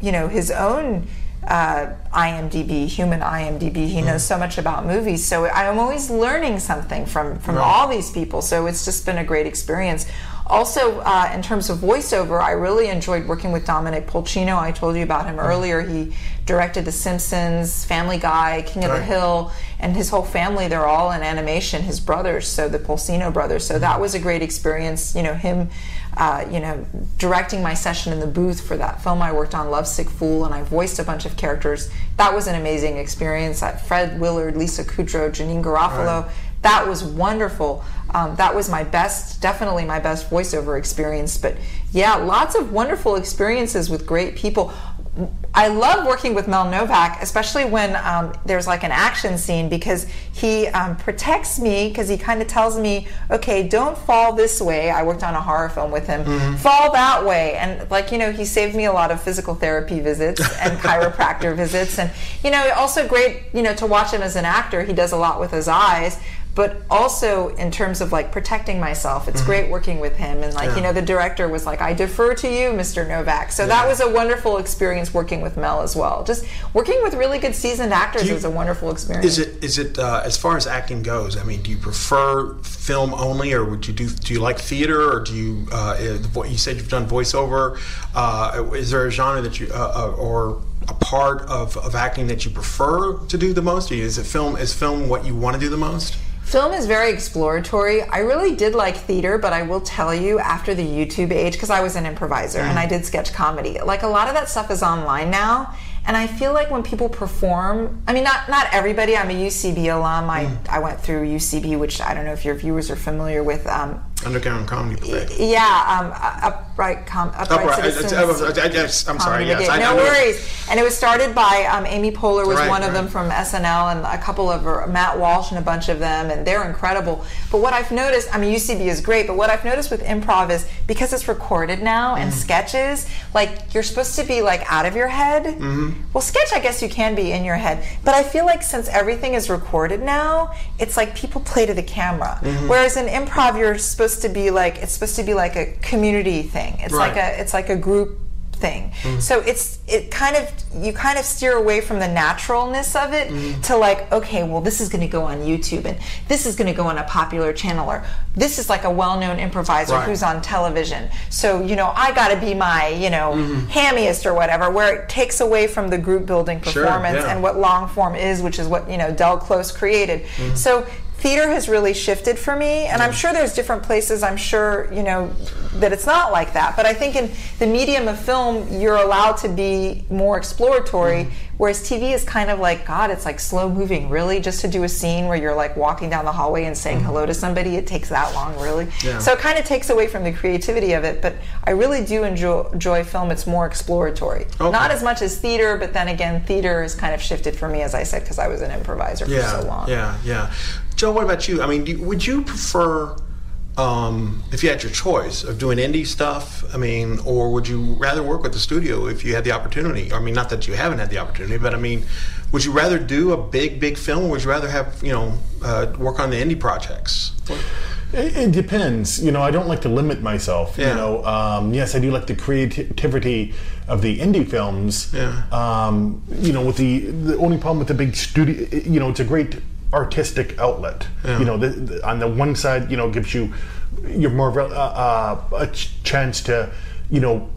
you know, his own uh, IMDb, human IMDb. He knows so much about movies, so I'm always learning something from from all these people. So it's just been a great experience. Also, uh, in terms of voiceover, I really enjoyed working with Dominic Polcino. I told you about him Mm-hmm. earlier. He directed The Simpsons, Family Guy, King of the Hill, and his whole family. They're all in animation. His brothers, so the Polcino brothers. So that was a great experience. You know him. Uh, you know, directing my session in the booth for that film I worked on, Lovesick Fool, and I voiced a bunch of characters. That was an amazing experience. Uh, Fred Willard, Lisa Kudrow, Janeane Garofalo. That was wonderful. Um, that was my best, definitely my best voiceover experience. But yeah, lots of wonderful experiences with great people. I love working with Mel Novak, especially when um, there's like an action scene because he um, protects me because he kind of tells me, okay, don't fall this way. I worked on a horror film with him. Fall that way. And like, you know, he saved me a lot of physical therapy visits and chiropractor visits. And, you know, also great, you know, to watch him as an actor. He does a lot with his eyes. But also in terms of like protecting myself, it's great working with him. And like, you know, the director was like, I defer to you, Mr. Novak. So that was a wonderful experience working with Mel as well. Just working with really good seasoned actors you- is a wonderful experience. Is it is it uh, as far as acting goes? I mean, do you prefer film only, or would you do do you like theater, or do you? Uh, you said you've done voiceover. Uh, is there a genre that you uh, uh, or a part of, of acting that you prefer to do the most? Is it film? Is film what you want to do the most? Film is very exploratory. I really did like theater, but I will tell you after the YouTube age, because I was an improviser and I did sketch comedy, like a lot of that stuff is online now. And I feel like when people perform, I mean, not not everybody. I'm a UCB alum. I, I went through UCB, which I don't know if your viewers are familiar with. Um, Underground comedy play. yeah, um, upright, com, upright, Upright- citizens. I- I- I- yes, I'm sorry, yes, I- I no know. worries. And it was started by um, Amy Poehler was Right, one of them from SNL, and a couple of her, Matt Walsh and a bunch of them, and they're incredible. But what I've noticed, I mean, UCB is great, but what I've noticed with improv is because it's recorded now and Mm-hmm. sketches, like you're supposed to be like out of your head. Mm-hmm. Well, sketch, I guess you can be in your head, but I feel like since everything is recorded now, it's like people play to the camera. Mm-hmm. Whereas in improv, you're supposed to be like it's supposed to be like a community thing. It's like a it's like a group thing. Mm-hmm. So it's it kind of you kind of steer away from the naturalness of it mm-hmm. to like okay, well this is going to go on YouTube and this is going to go on a popular channel or this is like a well-known improviser Right. who's on television. So, you know, I got to be my, you know, mm-hmm. hammiest or whatever where it takes away from the group building Sure, performance yeah. and what long form is, which is what, you know, Del Close created. So theater has really shifted for me and i'm sure there's different places i'm sure you know that it's not like that but i think in the medium of film you're allowed to be more exploratory mm-hmm. whereas tv is kind of like god it's like slow moving really just to do a scene where you're like walking down the hallway and saying mm-hmm. hello to somebody it takes that long really. Yeah. so it kind of takes away from the creativity of it but i really do enjoy, enjoy film it's more exploratory. Okay. not as much as theater but then again theater has kind of shifted for me as i said because i was an improviser yeah, for so long. Yeah, yeah. Joe, what about you? I mean, do, would you prefer, um, if you had your choice of doing indie stuff, I mean, or would you rather work with the studio if you had the opportunity? I mean, not that you haven't had the opportunity, but I mean, would you rather do a big, big film, or would you rather have, you know, uh, work on the indie projects? It, it depends. You know, I don't like to limit myself. Yeah. You know, um, yes, I do like the creativity of the indie films. Yeah. Um, you know, with the the only problem with the big studio, you know, it's a great artistic outlet. Yeah. You know, the, the, on the one side, you know, gives you you're more of a, uh, a chance to, you know.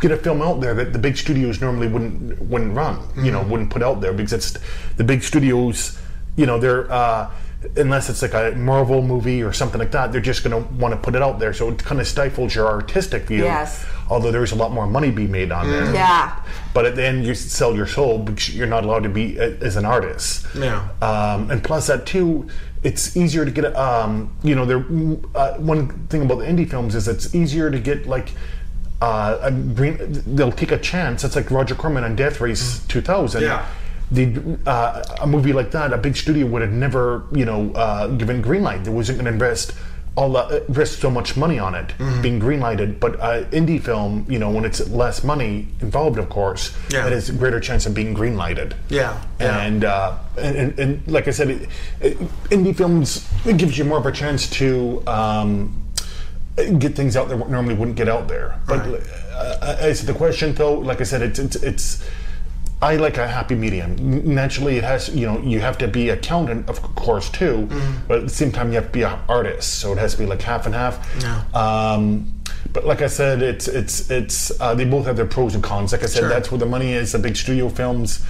Get a film out there that the big studios normally wouldn't wouldn't run, you know, wouldn't put out there because it's the big studios, you know, they're uh, unless it's like a Marvel movie or something like that, they're just going to want to put it out there. So it kind of stifles your artistic view. Yes. Although there's a lot more money be made on there. Yeah. But at the end, you sell your soul because you're not allowed to be a, as an artist. Yeah. Um, and plus that too, it's easier to get. Um, you know, there. Uh, one thing about the indie films is it's easier to get like. Uh, a green, they'll take a chance. It's like Roger Corman on Death Race 2000 Yeah. The uh, a movie like that, a big studio would have never, you know, uh, given green light. They wasn't going to invest all that, invest so much money on it Mm-hmm. being green lighted. But uh, indie film, you know, when it's less money involved, of course, Yeah. it has a greater chance of being green lighted. Yeah, yeah. And, uh, and, and and like I said, it, it, indie films it gives you more of a chance to. Um, get things out there that normally wouldn't get out there. But Right. uh, as the question, though, like I said, it's it's, it's I like a happy medium. Naturally, it has you know you have to be accountant, of course, too. But at the same time, you have to be an artist, so it has to be like half and half. Um, but like I said, it's it's it's uh, they both have their pros and cons. Like I said, Sure. that's where the money is. The big studio films.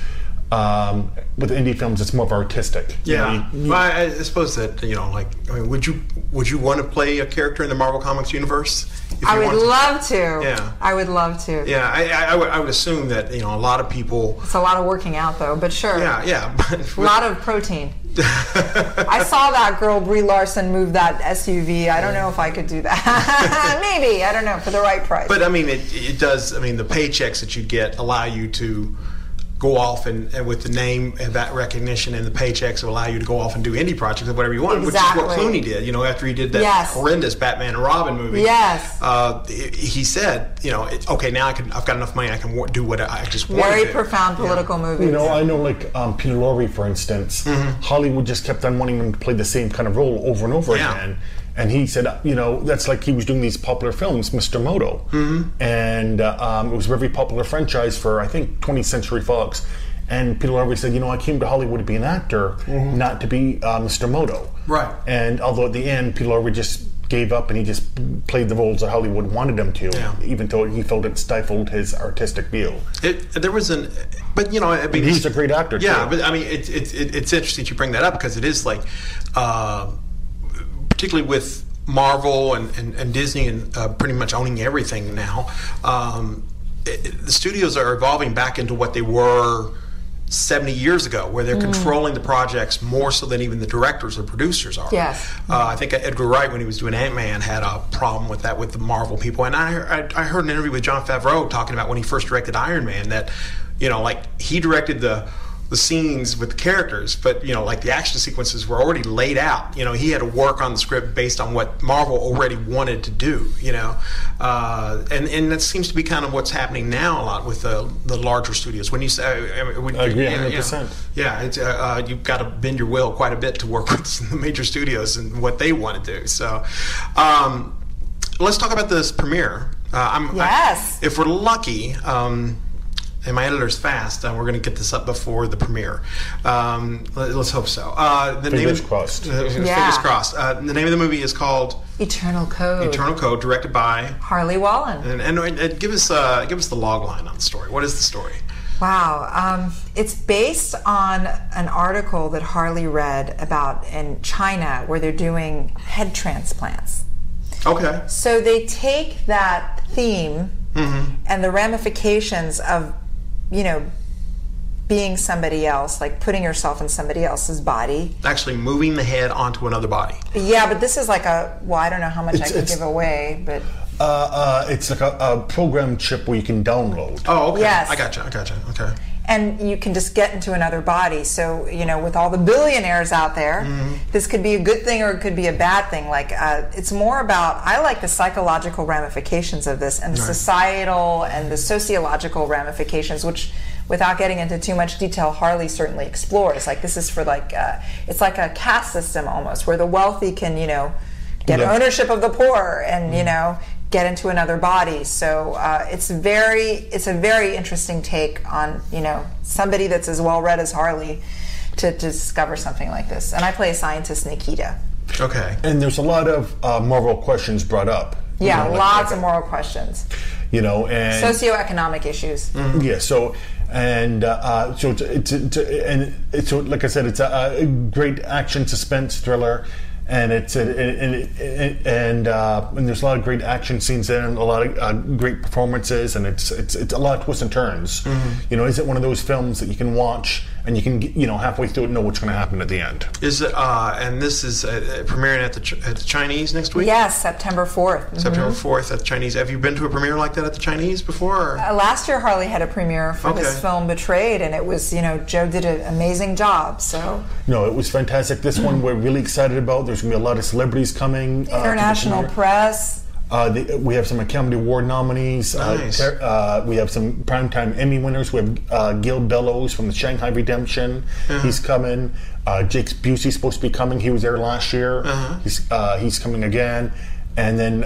Um, with indie films, it's more of artistic. You know, Yeah, you- you- Well, I, I suppose that you know, like, I mean, would you would you want to play a character in the Marvel Comics universe? If I you would wanted to? love to. Yeah. I would love to. Yeah, I, I, I would, I would assume that you know a lot of people. It's a lot of working out though, but sure. Yeah, yeah. A lot of protein. I saw that girl Brie Larson move that SUV. I don't know if I could do that. Maybe I don't know for the right price. But I mean, it, it does. I mean, the paychecks that you get allow you to go off and, and with the name and that recognition and the paychecks will allow you to go off and do indie projects or whatever you want, which is what Clooney did. You know, after he did that Yes. horrendous Batman and Robin movie. Yes. Uh, he said, you know, it, okay, now I can. I've got enough money. I can wa- do what I just want Very to do. profound political movie. You know, I know like um, Peter Lorre, for instance, Hollywood just kept on wanting him to play the same kind of role over and over Yeah. again. And he said, uh, you know, that's like he was doing these popular films, Mr. Moto. And uh, um, it was a very popular franchise for, I think, 20th Century Fox. And Peter Lorre said, you know, I came to Hollywood to be an actor, not to be uh, Mr. Moto. Right. And although at the end, Peter Lorre just gave up and he just played the roles that Hollywood wanted him to, Yeah. even though he felt it stifled his artistic view. It, there was an, but you know, I mean, He's a great actor, Yeah, too. but I mean, it's it's it, it's interesting you bring that up because it is like, uh, particularly with Marvel and, and, and Disney and uh, pretty much owning everything now. Um, it, the studios are evolving back into what they were. 70 years ago, where they're controlling the projects more so than even the directors or producers are. Yes. Uh, I think Edgar Wright, when he was doing Ant Man, had a problem with that with the Marvel people. And I, I, I heard an interview with Jon Favreau talking about when he first directed Iron Man that, you know, like he directed the the scenes with the characters, but you know, like the action sequences were already laid out. You know, he had to work on the script based on what Marvel already wanted to do. You know, uh, and and that seems to be kind of what's happening now a lot with the the larger studios. When you say, I, when, I agree you know, 100%. yeah, it's, uh, uh, you've got to bend your will quite a bit to work with the major studios and what they want to do. So, um, let's talk about this premiere. Uh, I'm, Yes. I, if we're lucky, um, and my editor's fast, uh, we're going to get this up before the premiere. Um, let, us hope so. Uh, the Fingers name, crossed. Uh, Fingers crossed. Uh, the name of the movie is called Eternal Code. Eternal Code, directed by. Harley Wallen. And, and, and give us uh, give us the log line on the story. What is the story? Wow. Um, it's based on an article that Harley read about in China where they're doing head transplants. Okay. So they take that theme and the ramifications of, you know, being somebody else, like putting yourself in somebody else's body. Actually, moving the head onto another body. Yeah, but this is like a, well, I don't know how much It's- I can give away, but Uh, uh, it's like a, a program chip where you can download. Oh, okay. Yes. I gotcha. I gotcha. Okay. And you can just get into another body. So, you know, with all the billionaires out there, this could be a good thing or it could be a bad thing. Like, uh, it's more about, I like the psychological ramifications of this and the societal and the sociological ramifications, which, without getting into too much detail, Harley certainly explores. Like, this is for like, uh, it's like a caste system almost, where the wealthy can, you know, get Yeah. ownership of the poor and, you know, get into another body. So uh, it's very, it's a very interesting take on you know somebody that's as well read as Harley to, to discover something like this. And I play a scientist, Nikita. Okay. And there's a lot of uh, moral questions brought up. you Yeah, know, like- lots like, of moral questions, You know, and socioeconomic issues. yeah, so and uh, uh, so it's, it's, it's and it's so like I said, it's a, a great action suspense thriller. And it's a, and and and, uh, and there's a lot of great action scenes in, it, a lot of uh, great performances, and it's it's it's a lot of twists and turns. You know, is it one of those films that you can watch and you can you know halfway through it know what's going to happen at the end? Is it? Uh, and this is uh, premiering at the Ch- at the Chinese next week. Yes, September 4th. September fourth at the Chinese. Have you been to a premiere like that at the Chinese before? Uh, last year, Harley had a premiere for his film Betrayed, and it was, you know, Joe did an amazing job. So, No, it was fantastic. This one we're really excited about. There's going to be a lot of celebrities coming. uh, international press. Uh, the, we have some Academy Award nominees. Nice. Uh, uh, we have some primetime Emmy winners. We have uh, Gil Bellows from the Shawshank Redemption. He's coming. Uh, Jake Busey's supposed to be coming. He was there last year. He's uh, he's coming again. And then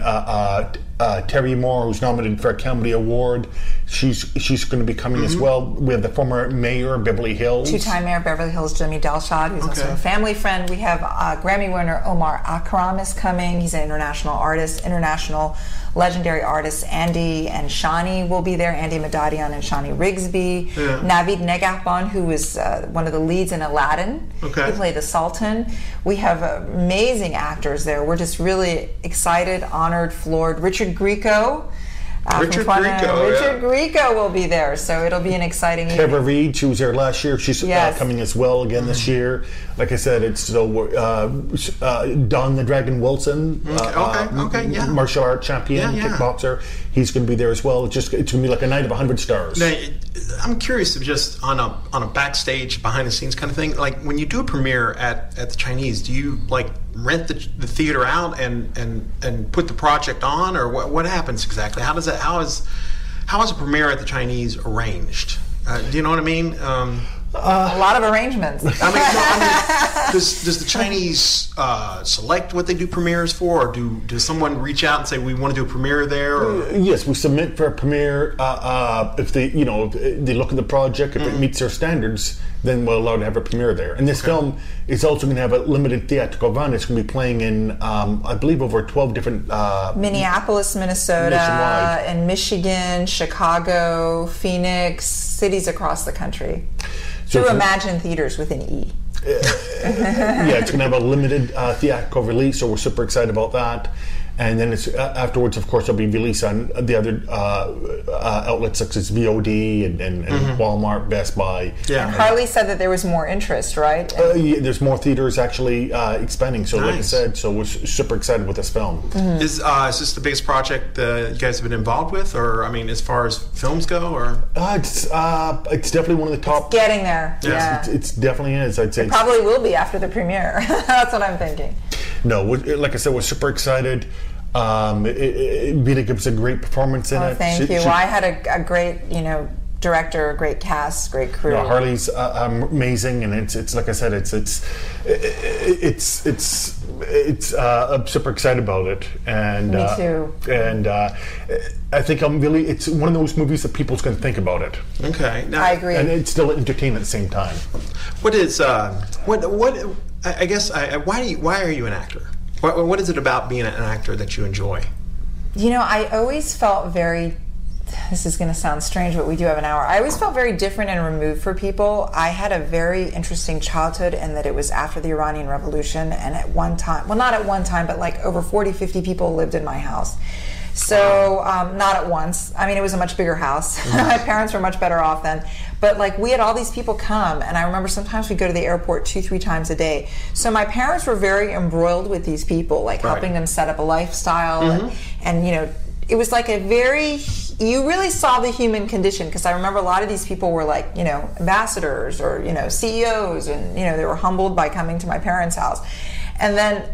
uh, Terry Moore, who's nominated for a Academy Award, she's she's going to be coming as well. We have the former mayor of Beverly Hills. Two-time mayor of Beverly Hills, Jimmy Delshad, who's also a family friend. We have uh, Grammy winner Omar Akram is coming. He's an international artist, international legendary artists. Andy and Shani will be there. Andy Madadian and Shani Rigsby. Navid Negahban, who was uh, one of the leads in Aladdin. Okay. He played the Sultan. We have amazing actors there. We're just really excited, honored, floored. Richard Grieco. uh, Richard Fun- Grieco, Richard Grieco will be there, so it'll be an exciting evening. Kevin Reed, she was there last year. She's Yes. uh, coming as well again this year. Like I said, it's still uh, uh, Don the Dragon Wilson, uh, okay, uh, okay, yeah. martial art champion, Yeah, yeah. kickboxer. He's going to be there as well. It's just it's going to be like a night of hundred stars. Now, I'm curious of just on a on a backstage, behind the scenes kind of thing. Like when you do a premiere at, at the Chinese, do you like rent the, the theater out and, and and put the project on, or what what happens exactly? How does that how is how is a premiere at the Chinese arranged? Uh, do you know what I mean? Um, a lot of arrangements. I mean, no, I mean does, does the Chinese uh, select what they do premieres for, or do does someone reach out and say we want to do a premiere there? Or? Yes, we submit for a premiere. Uh, uh, if they, you know, if they look at the project, if Mm-hmm. it meets their standards, then we're allowed to have a premiere there. And this film is also going to have a limited theatrical run. It's going to be playing in, um, I believe, over twelve different. Uh, Minneapolis, Minnesota, Nationwide. and Michigan, Chicago, Phoenix, cities across the country. So Through Emagine Theaters with an E. yeah, it's going to have a limited uh, theatrical release, so we're super excited about that. And then it's uh, afterwards, of course, it'll be released on the other uh, uh, outlets such as VOD and, and, and Walmart, Best Buy. Yeah. Harley said that there was more interest, right? Uh, yeah, there's more theaters actually uh, expanding. So, like I said, so we're super excited with this film. Is uh, is this the biggest project that you guys have been involved with, or I mean, as far as films go, or Uh, it's uh, it's definitely one of the top. Getting there. Yeah. Yeah. It's, it's definitely is. I'd say. it's- Probably will be after the premiere. That's what I'm thinking. no, like I said, we're super excited. Um, it, it, Vida gives a great performance in Oh, it. thank She- you. she- Well, I had a, a great, you know, director, a great cast, great crew. No, Harley's uh, um, amazing, and it's it's like I said, it's it's it's it's it's. Uh, I'm super excited about it, and Me uh, too. And uh, I think I'm really. It's one of those movies that people's going to think about it, okay? Now, I agree. and it's still entertaining at the same time. What is uh, what what? I I guess I, I- why do you, why are you an actor? What, what is it about being an actor that you enjoy? You know, I always felt very. This is going to sound strange, but we do have an hour. I always felt very different and removed for people. I had a very interesting childhood in that it was after the Iranian Revolution, and at one time, well, not at one time, but like over 40, 50 people lived in my house. So, um, not at once. I mean, it was a much bigger house. my parents were much better off then. But like, we had all these people come, and I remember sometimes we'd go to the airport two, three times a day. So, my parents were very embroiled with these people, like Right. helping them set up a lifestyle and, mm-hmm. and you know it was like a very you really saw the human condition because i remember a lot of these people were like you know ambassadors or you know ceos and you know they were humbled by coming to my parents house and then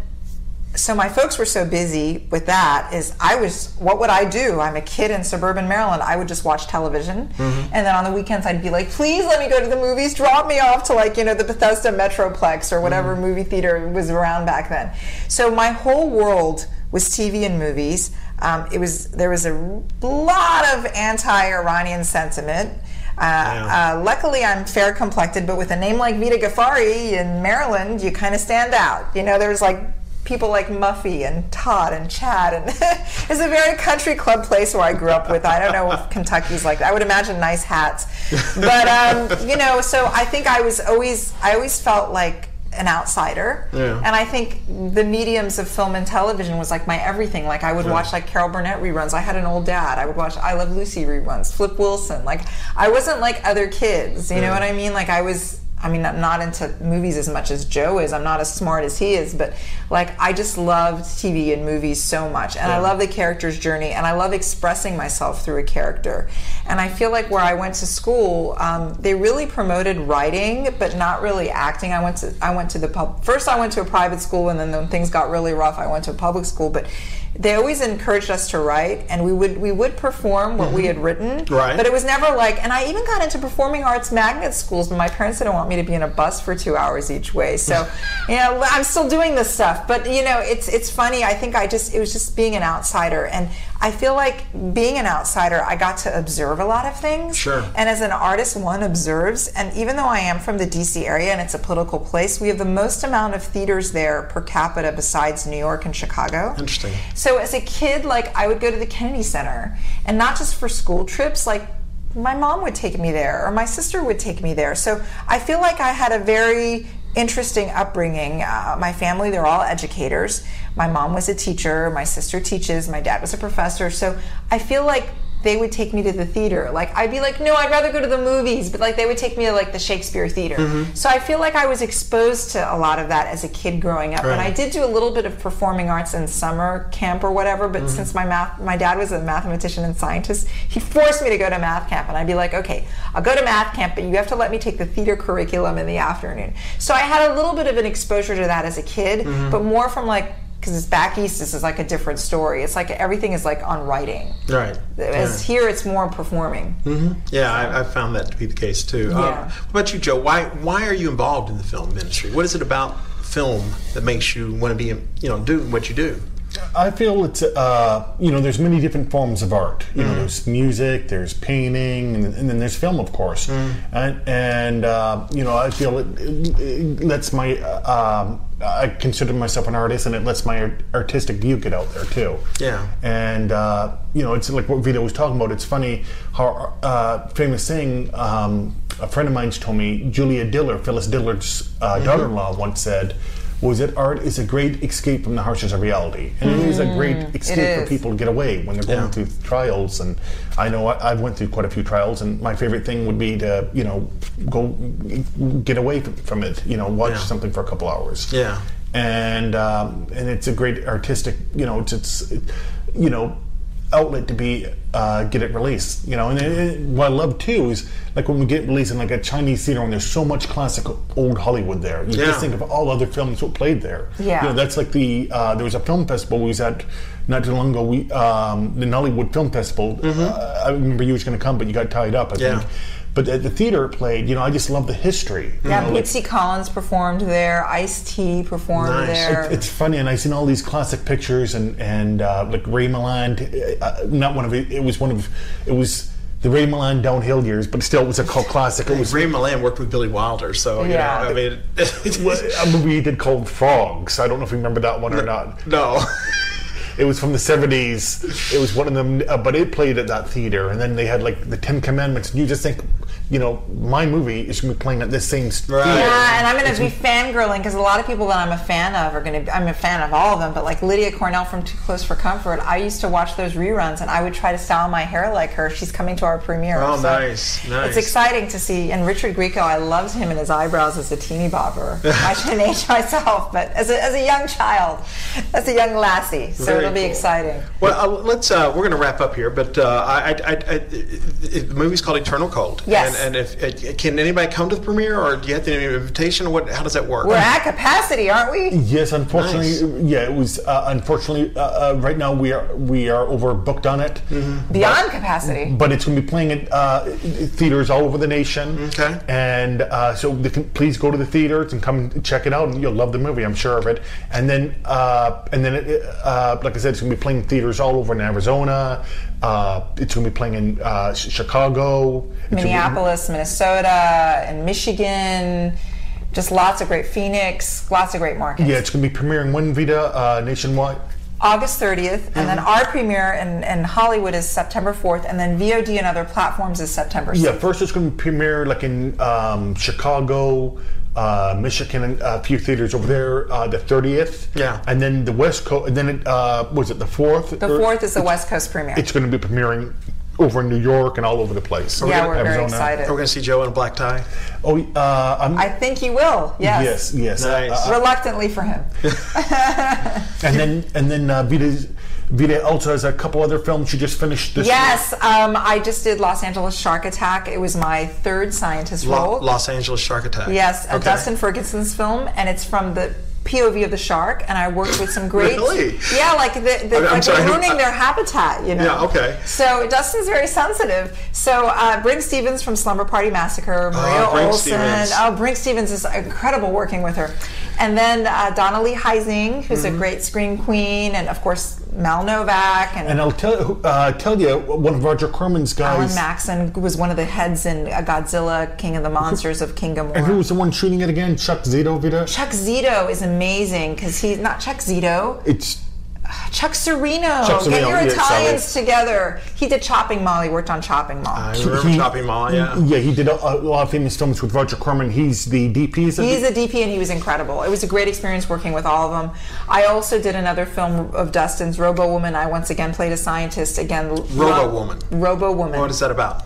so my folks were so busy with that is i was what would i do? I'm a kid in suburban maryland. I would just watch television. And then on the weekends i'd be like please let me go to the movies. Drop me off to like you know the bethesda metroplex or whatever movie theater was around back then. So my whole world was tv and movies. Um, it was there was a lot of anti-iranian sentiment. Uh, uh, luckily, I'm fair complected, but with a name like Vida Ghaffari in Maryland, you kind of stand out. You know, there's like people like Muffy and Todd and Chad, and it's a very country club place where I grew up with. I don't know if Kentucky's like that. I would imagine nice hats, but um, you know, so I think I was always, I always felt like an outsider, Yeah. and I think the mediums of film and television was like my everything. Like I would watch like Carol Burnett reruns. I had an old dad. I would watch I Love Lucy reruns. Flip Wilson. Like I wasn't like other kids. You know what I mean? Like I was. I mean, not, not into movies as much as Joe is. I'm not as smart as he is, but like I just loved TV and movies so much, and I love the character's journey, and I love expressing myself through a character. And I feel like where I went to school, um, they really promoted writing, but not really acting. I went to I went to the pub. First, I went to a private school, and then when things got really rough, I went to a public school. But they always encouraged us to write, and we would we would perform what we mm-hmm. had written. Right. But it was never like, and I even got into performing arts magnet schools, but my parents didn't want me to be in a bus for two hours each way. So, you know, I'm still doing this stuff, but you know, it's it's funny. I think I just it was just being an outsider, and I feel like being an outsider, I got to observe a lot of things. Sure. And as an artist, one observes, and even though I am from the DC area and it's a political place, we have the most amount of theaters there per capita besides New York and Chicago. Interesting. So as a kid, like I would go to the Kennedy Center, and not just for school trips, like my mom would take me there or my sister would take me there. So I feel like I had a very interesting upbringing. Uh, my family, they're all educators. My mom was a teacher, my sister teaches, my dad was a professor. So I feel like they would take me to the theater. Like I'd be like, no, I'd rather go to the movies, but like they would take me to like the Shakespeare Theater. Mm-hmm. So I feel like I was exposed to a lot of that as a kid growing up. And I did do a little bit of performing arts in summer camp or whatever, Mm-hmm. but since my math my dad was a mathematician and scientist, he forced me to go to math camp and I'd be like, okay, I'll go to math camp, but you have to let me take the theater curriculum in the afternoon. So I had a little bit of an exposure to that as a kid, Mm-hmm. but more from like because it's back east, this is like a different story. It's like everything is like on writing. Right. As here, it's more performing. Yeah, I, I found that to be the case too. Um, Yeah. what about you, Joe? Why why are you involved in the film ministry? What is it about film that makes you want to be, you know, do what you do? I feel it's uh, you know there's many different forms of art. You know, there's music, there's painting, and, and then there's film, of course. And, and uh, you know, I feel it, it, it lets my uh, um, I consider myself an artist, and it lets my artistic view get out there too. Yeah. And uh, you know, it's like what Vida was talking about. It's funny how uh, famous saying. Um, a friend of mine's told me Julia Diller, Phyllis Diller's uh, daughter-in-law, once said. Was that art is a great escape from the harshness of reality, and it is a great escape for people to get away when they're going Yeah. through trials. And I know I, I've went through quite a few trials, and my favorite thing would be to you know go get away from, from it. You know, watch Yeah. something for a couple hours. Yeah. and um, and it's a great artistic. You know, it's it's you know outlet to be uh, get it released. You know, and it, it- what I love too is like when we get released in like a Chinese theater and there's so much classic old Hollywood there. You Yeah. just think of all other films that played there. Yeah. You know, that's like the uh, there was a film festival we was at not too long ago. We um, the Nollywood Film Festival. Uh, I remember you was going to come, but you got tied up. I Mm-hmm. Yeah. think. But at the theater it played. You know, I just love the history. you Yeah, know, like- Collins performed there. Ice T performed Nice. there. It's funny, and I seen all these classic pictures, and and uh, like Ray Milland, uh, not one of it. It was one of it was the Ray Milland downhill years, but still, it was a cult classic. It was Ray Milland worked with Billy Wilder, so you Yeah. know, I mean, a movie he did called Frogs. I don't know if you remember that one or not. no. It was from the seventies. It was one of them, uh, but it played at that theater, and then they had like the Ten Commandments. And you just think, you know, my movie is going to be playing at this same s- Right. Yeah, and I'm going to be fangirling because a lot of people that I'm a fan of are going to. I'm a fan of all of them, but like Lydia Cornell from Too Close for Comfort, I used to watch those reruns, and I would try to style my hair like her. She's coming to our premiere. Oh, so nice, nice. It's exciting to see. And Richard Grieco, I loved him and his eyebrows as a teeny bopper. I shouldn't age myself, but as a, as a young child, as a young lassie, so Very it'll be cool. exciting. Well, uh, let's. Uh, we're going to wrap up here, but uh, I, I, I, I, it, the movie's called Eternal Code. Yes. And, and if can anybody come to the premiere, or do you have to have an invitation? What? How does that work? We're at capacity, aren't we? Yes, unfortunately, Nice. yeah, it was. Uh, unfortunately, uh, uh, right now we are we are overbooked on it. Beyond capacity. But it's going to be playing at uh, theaters all over the nation. Okay. And uh, so they can, please go to the theaters and come and check it out, and you'll love the movie, I'm sure of it. And then, uh, and then, it, uh, like I said, it's going to be playing in theaters all over in Arizona. Uh, it's going to be playing in uh, Chicago, It's gonna be- Minneapolis, Minnesota, and Michigan. Just lots of great Phoenix, lots of great markets. Yeah, it's going to be premiering when Vida uh, nationwide. August 30th, and then our premiere in, in Hollywood is September 4th, and then VOD and other platforms is September 6th. Yeah, first it's going to premiere like in um, Chicago, uh, Michigan, and a few theaters over there. Uh, the thirtieth. Yeah. and then the West Coast, and then it uh, was it the fourth? The 4th is the West Coast premiere. It's going to be premiering over in New York and all over the place. yeah, we're very Arizona. excited. Are we going to see Joe in a black tie? Oh, uh, I'm, I think he will, yes. yes, yes. Nice. Uh, Reluctantly for him. and then and then uh, Vida Vida also has a couple other films she just finished this. Yes, um, I just did Los Angeles Shark Attack. It was my third scientist Lo- role. Los Angeles Shark Attack. Yes, uh, Okay. Dustin Ferguson's film, and it's from the POV of the shark, and I worked with some great. Really? Yeah, like the, the, I'm like sorry, they're I- ruining their habitat. You know. Yeah, okay. So Dustin's very sensitive. So uh, Brinke Stevens from Slumber Party Massacre, Maria Brink Olson. Stevens. Oh, Brinke Stevens is incredible working with her. And then uh, Dawna Lee Heising, who's Mm-hmm. a great screen queen, and of course Mel Novak and. And I'll tell uh, tell you, one of Roger Corman's Alan guys, Maxon who was one of the heads in Godzilla, King of the Monsters of King Ghidorah. and who was the one shooting it again? Chuck Zito, Vida. Chuck Zito is amazing because he's not Chuck Zito, It's Chuck Sereno. Chuck Get your yeah, Italians sorry. together. He did Chopping Mall. He worked on Chopping Mall. I remember he- Chopping Mall, yeah. yeah, he did a, a lot of famous films with Roger Corman. He's the DP. Is? He's a DP and he was incredible. It was a great experience working with all of them. I also did another film of Dustin's, Robo Woman. I once again played a scientist. Again, Robo Woman. Robo Woman. What is that about?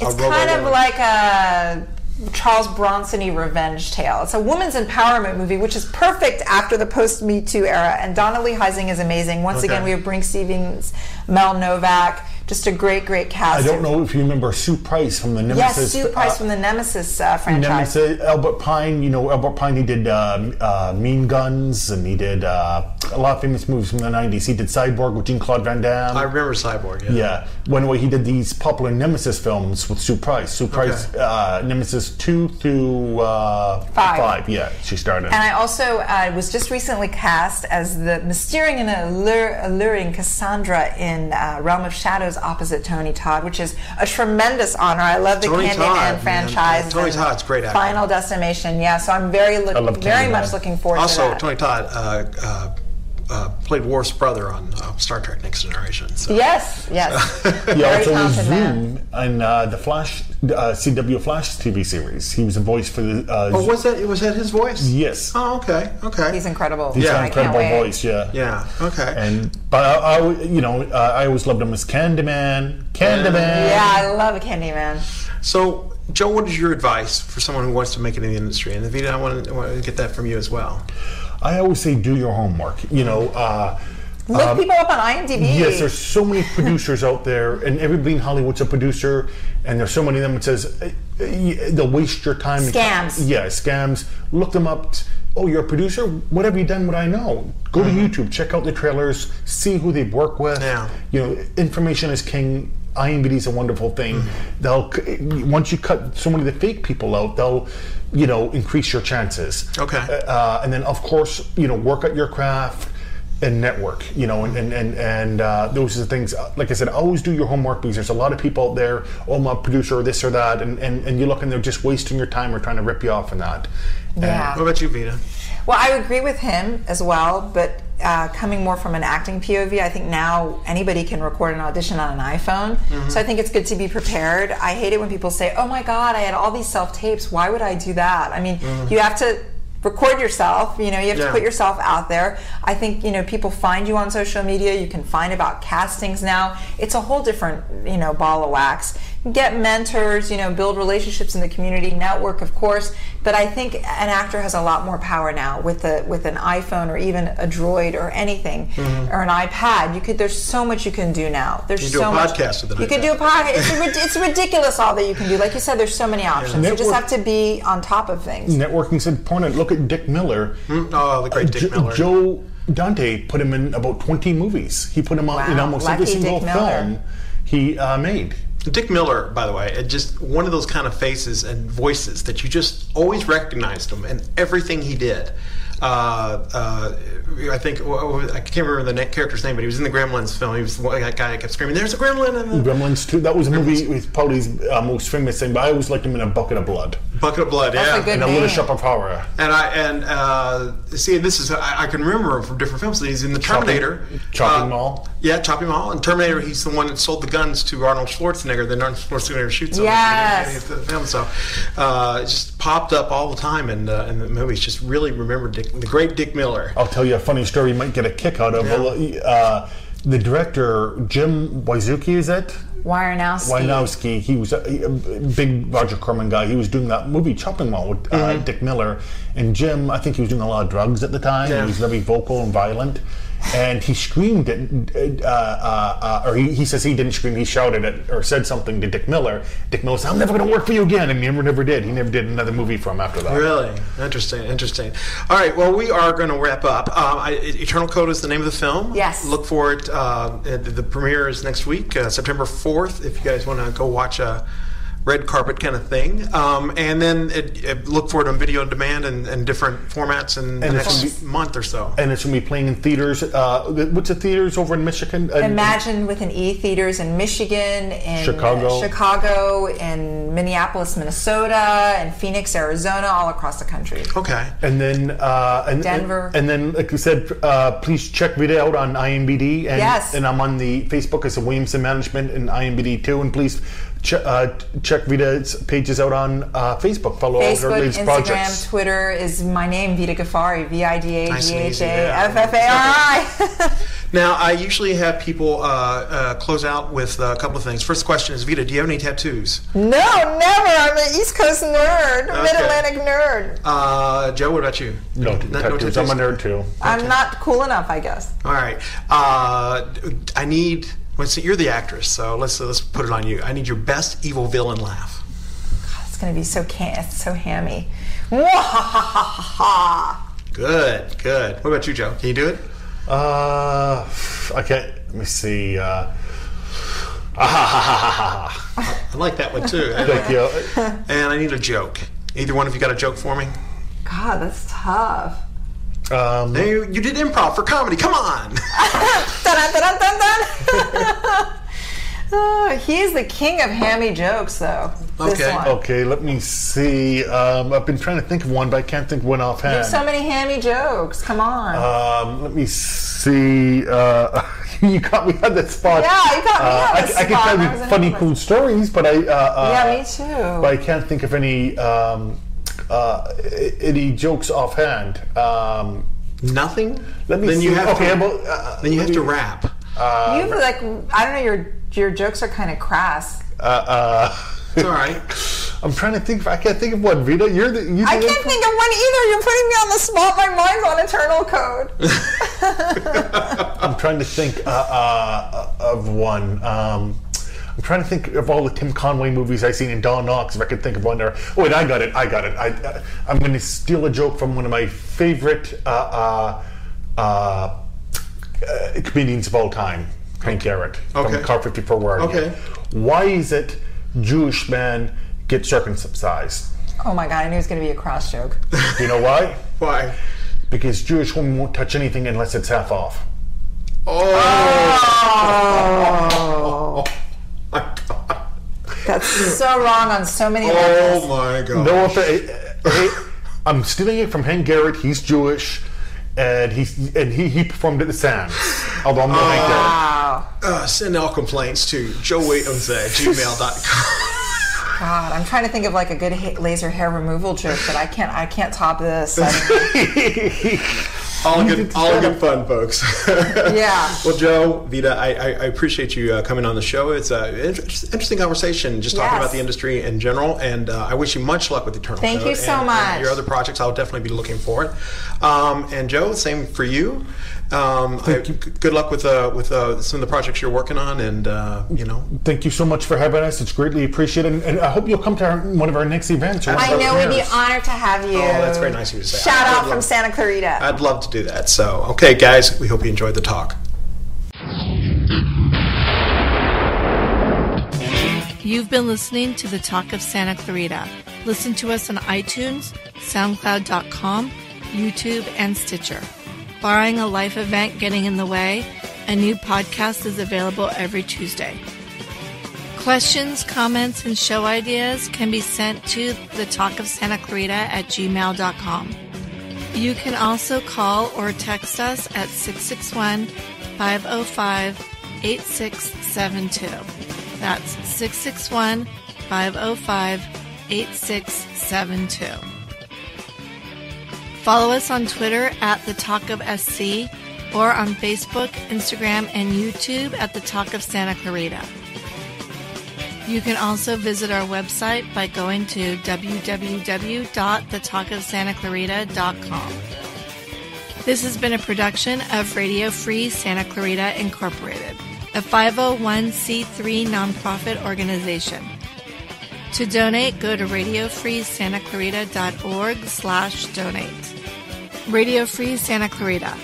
It's kind of Woman. like a Charles Bronson-y revenge tale. It's a woman's empowerment movie, which is perfect after the post-Me Too era. And Dawna Lee Heising is amazing. Once Okay. again, we have Brinke Stevens, Mel Novak, just a great, great cast. I don't know if you remember Sue Price from the Yes, Sue Price uh, from the Nemesis uh, franchise. Nemesis, Albert Pyun, you know, Albert Pyun, he did uh, uh, Mean Guns and he did uh, a lot of famous movies from the 90s. He did Cyborg with Jean Claude Van Damme. I remember Cyborg, yeah. yeah. When he did these popular Nemesis films with Sue Price. Sue Price, uh, Nemesis 2 through uh, Five. Yeah, she started. And I also uh, was just recently cast as the mysterious and allure, alluring Cassandra in uh, Realm of Shadows opposite Tony Todd, which is a tremendous honor. I love the Tony Candyman Todd, franchise. Yeah, Tony and Todd's great actor. Final Destination, yeah. So I'm very, look, very Candyman. much looking forward Also, to that. Tony Todd uh, played Worf's brother on uh, Star Trek Next Generation. So. Yes, yes. He very also was. Zoom in uh, the Flash, uh, CW Flash TV series. He was a voice for the. Uh, Oh, was that was that his voice? Yes. Oh, okay, okay. He's incredible. He's Yeah. an I can't incredible wait. voice, yeah. yeah, okay. And but I, I you know, uh, I always loved him as Candyman. Candyman. Yeah, I love Candyman. So, Joe, what is your advice for someone who wants to make it in the industry? And Vida, I want to, I want to get that from you as well. I always say do your homework. You know, uh, Look people up on IMDb. yes, there's so many producers out there, and everybody in Hollywood's a producer, and there's so many of them that says uh, uh, they'll waste your time. Scams. Yeah, scams. Look them up. Oh, you're a producer? What have you done? What I know? Go to YouTube, check out the trailers, see who they work with. Yeah. You know, information is king. IMDb is a wonderful thing. They'll once you cut so many of the fake people out, they'll you know increase your chances. Okay. Uh, and then of course you know work at your craft and network. You know, and and and, and uh, those are the things. uh, Like I said, always do your homework because there's a lot of people out there. Oh, I'm producer or this or that, and and, and you look and they're just wasting your time or trying to rip you off in that. Yeah. What about you, Vida? Well, I agree with him as well, but uh, coming more from an acting POV, I think now anybody can record an audition on an iPhone. So I think it's good to be prepared. I hate it when people say, "Oh my God, I had all these self tapes. Why would I do that?" I mean, you have to record yourself you know you have to put yourself out there i think you know people find you on social media you can find about castings now it's a whole different you know ball of wax get mentors you know build relationships in the community network of course but i think an actor has a lot more power now with a with an iphone or even a droid or anything or an ipad you could there's so much you can do now there's Mm-hmm. You can do so a much podcast with an you can iPad. do a podcast it's, it's ridiculous all that you can do like you said there's so many options you just have to be on top of things Networking's important. Look at Dick Miller. Oh, the great Dick Jo- Miller. Joe Dante put him in about 20 movies. He put him on in Wow, almost every single Dick Miller. film he uh, made. Dick Miller, by the way, it just one of those kind of faces and voices that you just always recognized him and everything he did. Uh, uh, I think I can't remember the character's name, but he was in the Gremlins film. He was that guy that kept screaming, "There's a gremlin!" in the Gremlins too. That was a movie with probably his uh, most famous thing, but I always liked him in A Bucket of Blood bucket of blood. That's yeah, a good and A. Little Shop of Horror. And I and uh, see, this is I, I can remember him from different films. He's in the Chopping- Terminator, Chopping Uh, Mall. Yeah, Chopping Mall. And Terminator, he's the one that sold the guns to Arnold Schwarzenegger. Then Arnold Schwarzenegger shoots him. Yes. in the film. So uh, it just popped up all the time in, uh, in the movies. Just really remember Dick, the great Dick Miller. I'll tell you a funny story you might get a kick out of. Uh, the director, Jim Wyzuki, is it? Wirenowski. Wynowski, he was a, big Roger Corman guy. He was doing that movie Chopping Mall with uh, Dick Miller. And Jim, I think he was doing a lot of drugs at the time. Yeah. He was very vocal and violent. And he screamed at, uh, uh, uh, or he, he says he didn't scream, he shouted at, or said something to Dick Miller. Dick Miller said, I'm never going to work for you again, and he never, never did. He never did another movie for him after that. Really interesting, interesting. All right, well, we are going to wrap up. Um, I, Eternal Code is the name of the film. Yes. Look for it. Uh, the, the premiere is next week, uh, September fourth. If you guys want to go watch a red carpet kind of thing, um, and then it, it look for it on video on demand and, and different formats in the And it's next gonna month or so. And it's going to be playing in theaters. Uh, what's the theaters over in Michigan? Emagine with an E theaters in Michigan, in Chicago. Chicago, in Minneapolis, Minnesota, and Phoenix, Arizona, all across the country. Okay. And then, uh, and, Denver. And, and then, like you said, uh, please check Vida out on IMBD. And, Yes. And I'm on the Facebook as a Williamson Management and IMBD too. And please ch- uh, check Vida's pages out on uh, Facebook. Follow all her Facebook, latest Instagram, projects. Twitter is my name, Vida Ghaffari, V I D A Nice G and H easy, A yeah. F F A R I. Now, I usually have people uh, uh, close out with a couple of things. First question is, Vida, do you have any tattoos? No, never. I'm an East Coast nerd, Mid Atlantic nerd. Uh, Joe, what about you? No, tattoos. I'm a nerd too. I'm not cool enough, I guess. All right. Uh, I need. Let's see. You're the actress, so let's let's put it on you. I need your best evil villain laugh. God, It's gonna be so can it's so hammy. Good, good. What about you, Joe? Can you do it? Uh, I can't. Let me see. Uh, I like that one too. Thank you. And I need a joke. Either one of you got a joke for me? God, that's tough. Um, Hey, You, you did improv for comedy. Come on. Oh, he's the king of hammy jokes, though. This Okay. one. okay, let me see. Um, I've been trying to think of one, but I can't think of one offhand. There's so many hammy jokes. Come on. Um, let me see. Uh, you caught me on that spot. Yeah, you caught me Uh, on I, the I can tell you funny, cool stories, but I. Uh, uh, yeah, me too. But I can't think of any um, uh, any jokes offhand. Um, Nothing. let me then see. You have okay, to, well, uh, then you let have to me- rap. you like I don't know your your jokes are kind of crass. Uh, uh, It's all right. I'm trying to think. Of, I can't think of one. Vida, you're the. You I the can't think of one either. You're putting me on the spot. My mind's on eternal code. I'm trying to think uh, uh, of one. Um, I'm trying to think of all the Tim Conway movies I've seen in Don Knotts. If I could think of one there. Oh wait, I got it. I got it. I, uh, I'm going to steal a joke from one of my favorite uh, uh, uh, uh, comedians of all time, Hank Garrett Okay. from Car 54 Where Okay. Why is it Jewish men get circumcised? oh my god, I knew it was going to be a cross joke. Do you know why? Why? Because Jewish women won't touch anything unless it's half off. Oh. my God. That's so wrong on so many levels. Oh my God. No, if I, hey, I'm stealing it from Hank Garrett. He's Jewish, and he's and he, he performed at the Sands. Although I'm not Hank Garrett. Wow. Uh, send all complaints to joewaitons at gmail.com. God, I'm trying to think of like a good ha- laser hair removal joke, but I can't. I can't top this. All good, all good fun, folks. Yeah. Well, Joe, Vida, I, I, I appreciate you uh, coming on the show. It's an interesting conversation, just talking Yes. about the industry in general, and uh, I wish you much luck with Eternal Thank Code you so and- and much. your other projects, I'll definitely be looking for it. Um, and Joe, same for you. Um, I, g- Good luck with uh, with uh, some of the projects you're working on, and uh, you know, Thank you so much for having us. It's greatly appreciated, and, and I hope you'll come to our, one of our next events. or I our know we'd be honored to have you. Oh, that's very nice of you to say. Shout I out from love- Santa Clarita. I'd love to do that. So, okay, guys, we hope you enjoyed the talk. You've been listening to the Talk of Santa Clarita. Listen to us on iTunes, SoundCloud.com, YouTube, and Stitcher. Barring a life event getting in the way, a new podcast is available every Tuesday. Questions, comments, and show ideas can be sent to the Talk of Santa Clarita at gmail.com. You can also call or text us at 661 505 8672. That's 661 505 8672. Follow us on Twitter at The Talk of SC or on Facebook, Instagram, and YouTube at The Talk of Santa Clarita. You can also visit our website by going to www.thetalkofsantaclarita.com. This has been a production of Radio Free Santa Clarita Incorporated, a 501c3 nonprofit organization. To donate, go to radiofreesantaclarita.org slash donate. Radio Free Santa Clarita,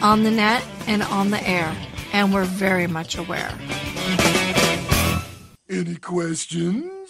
on the net and on the air, and we're very much aware. Any questions?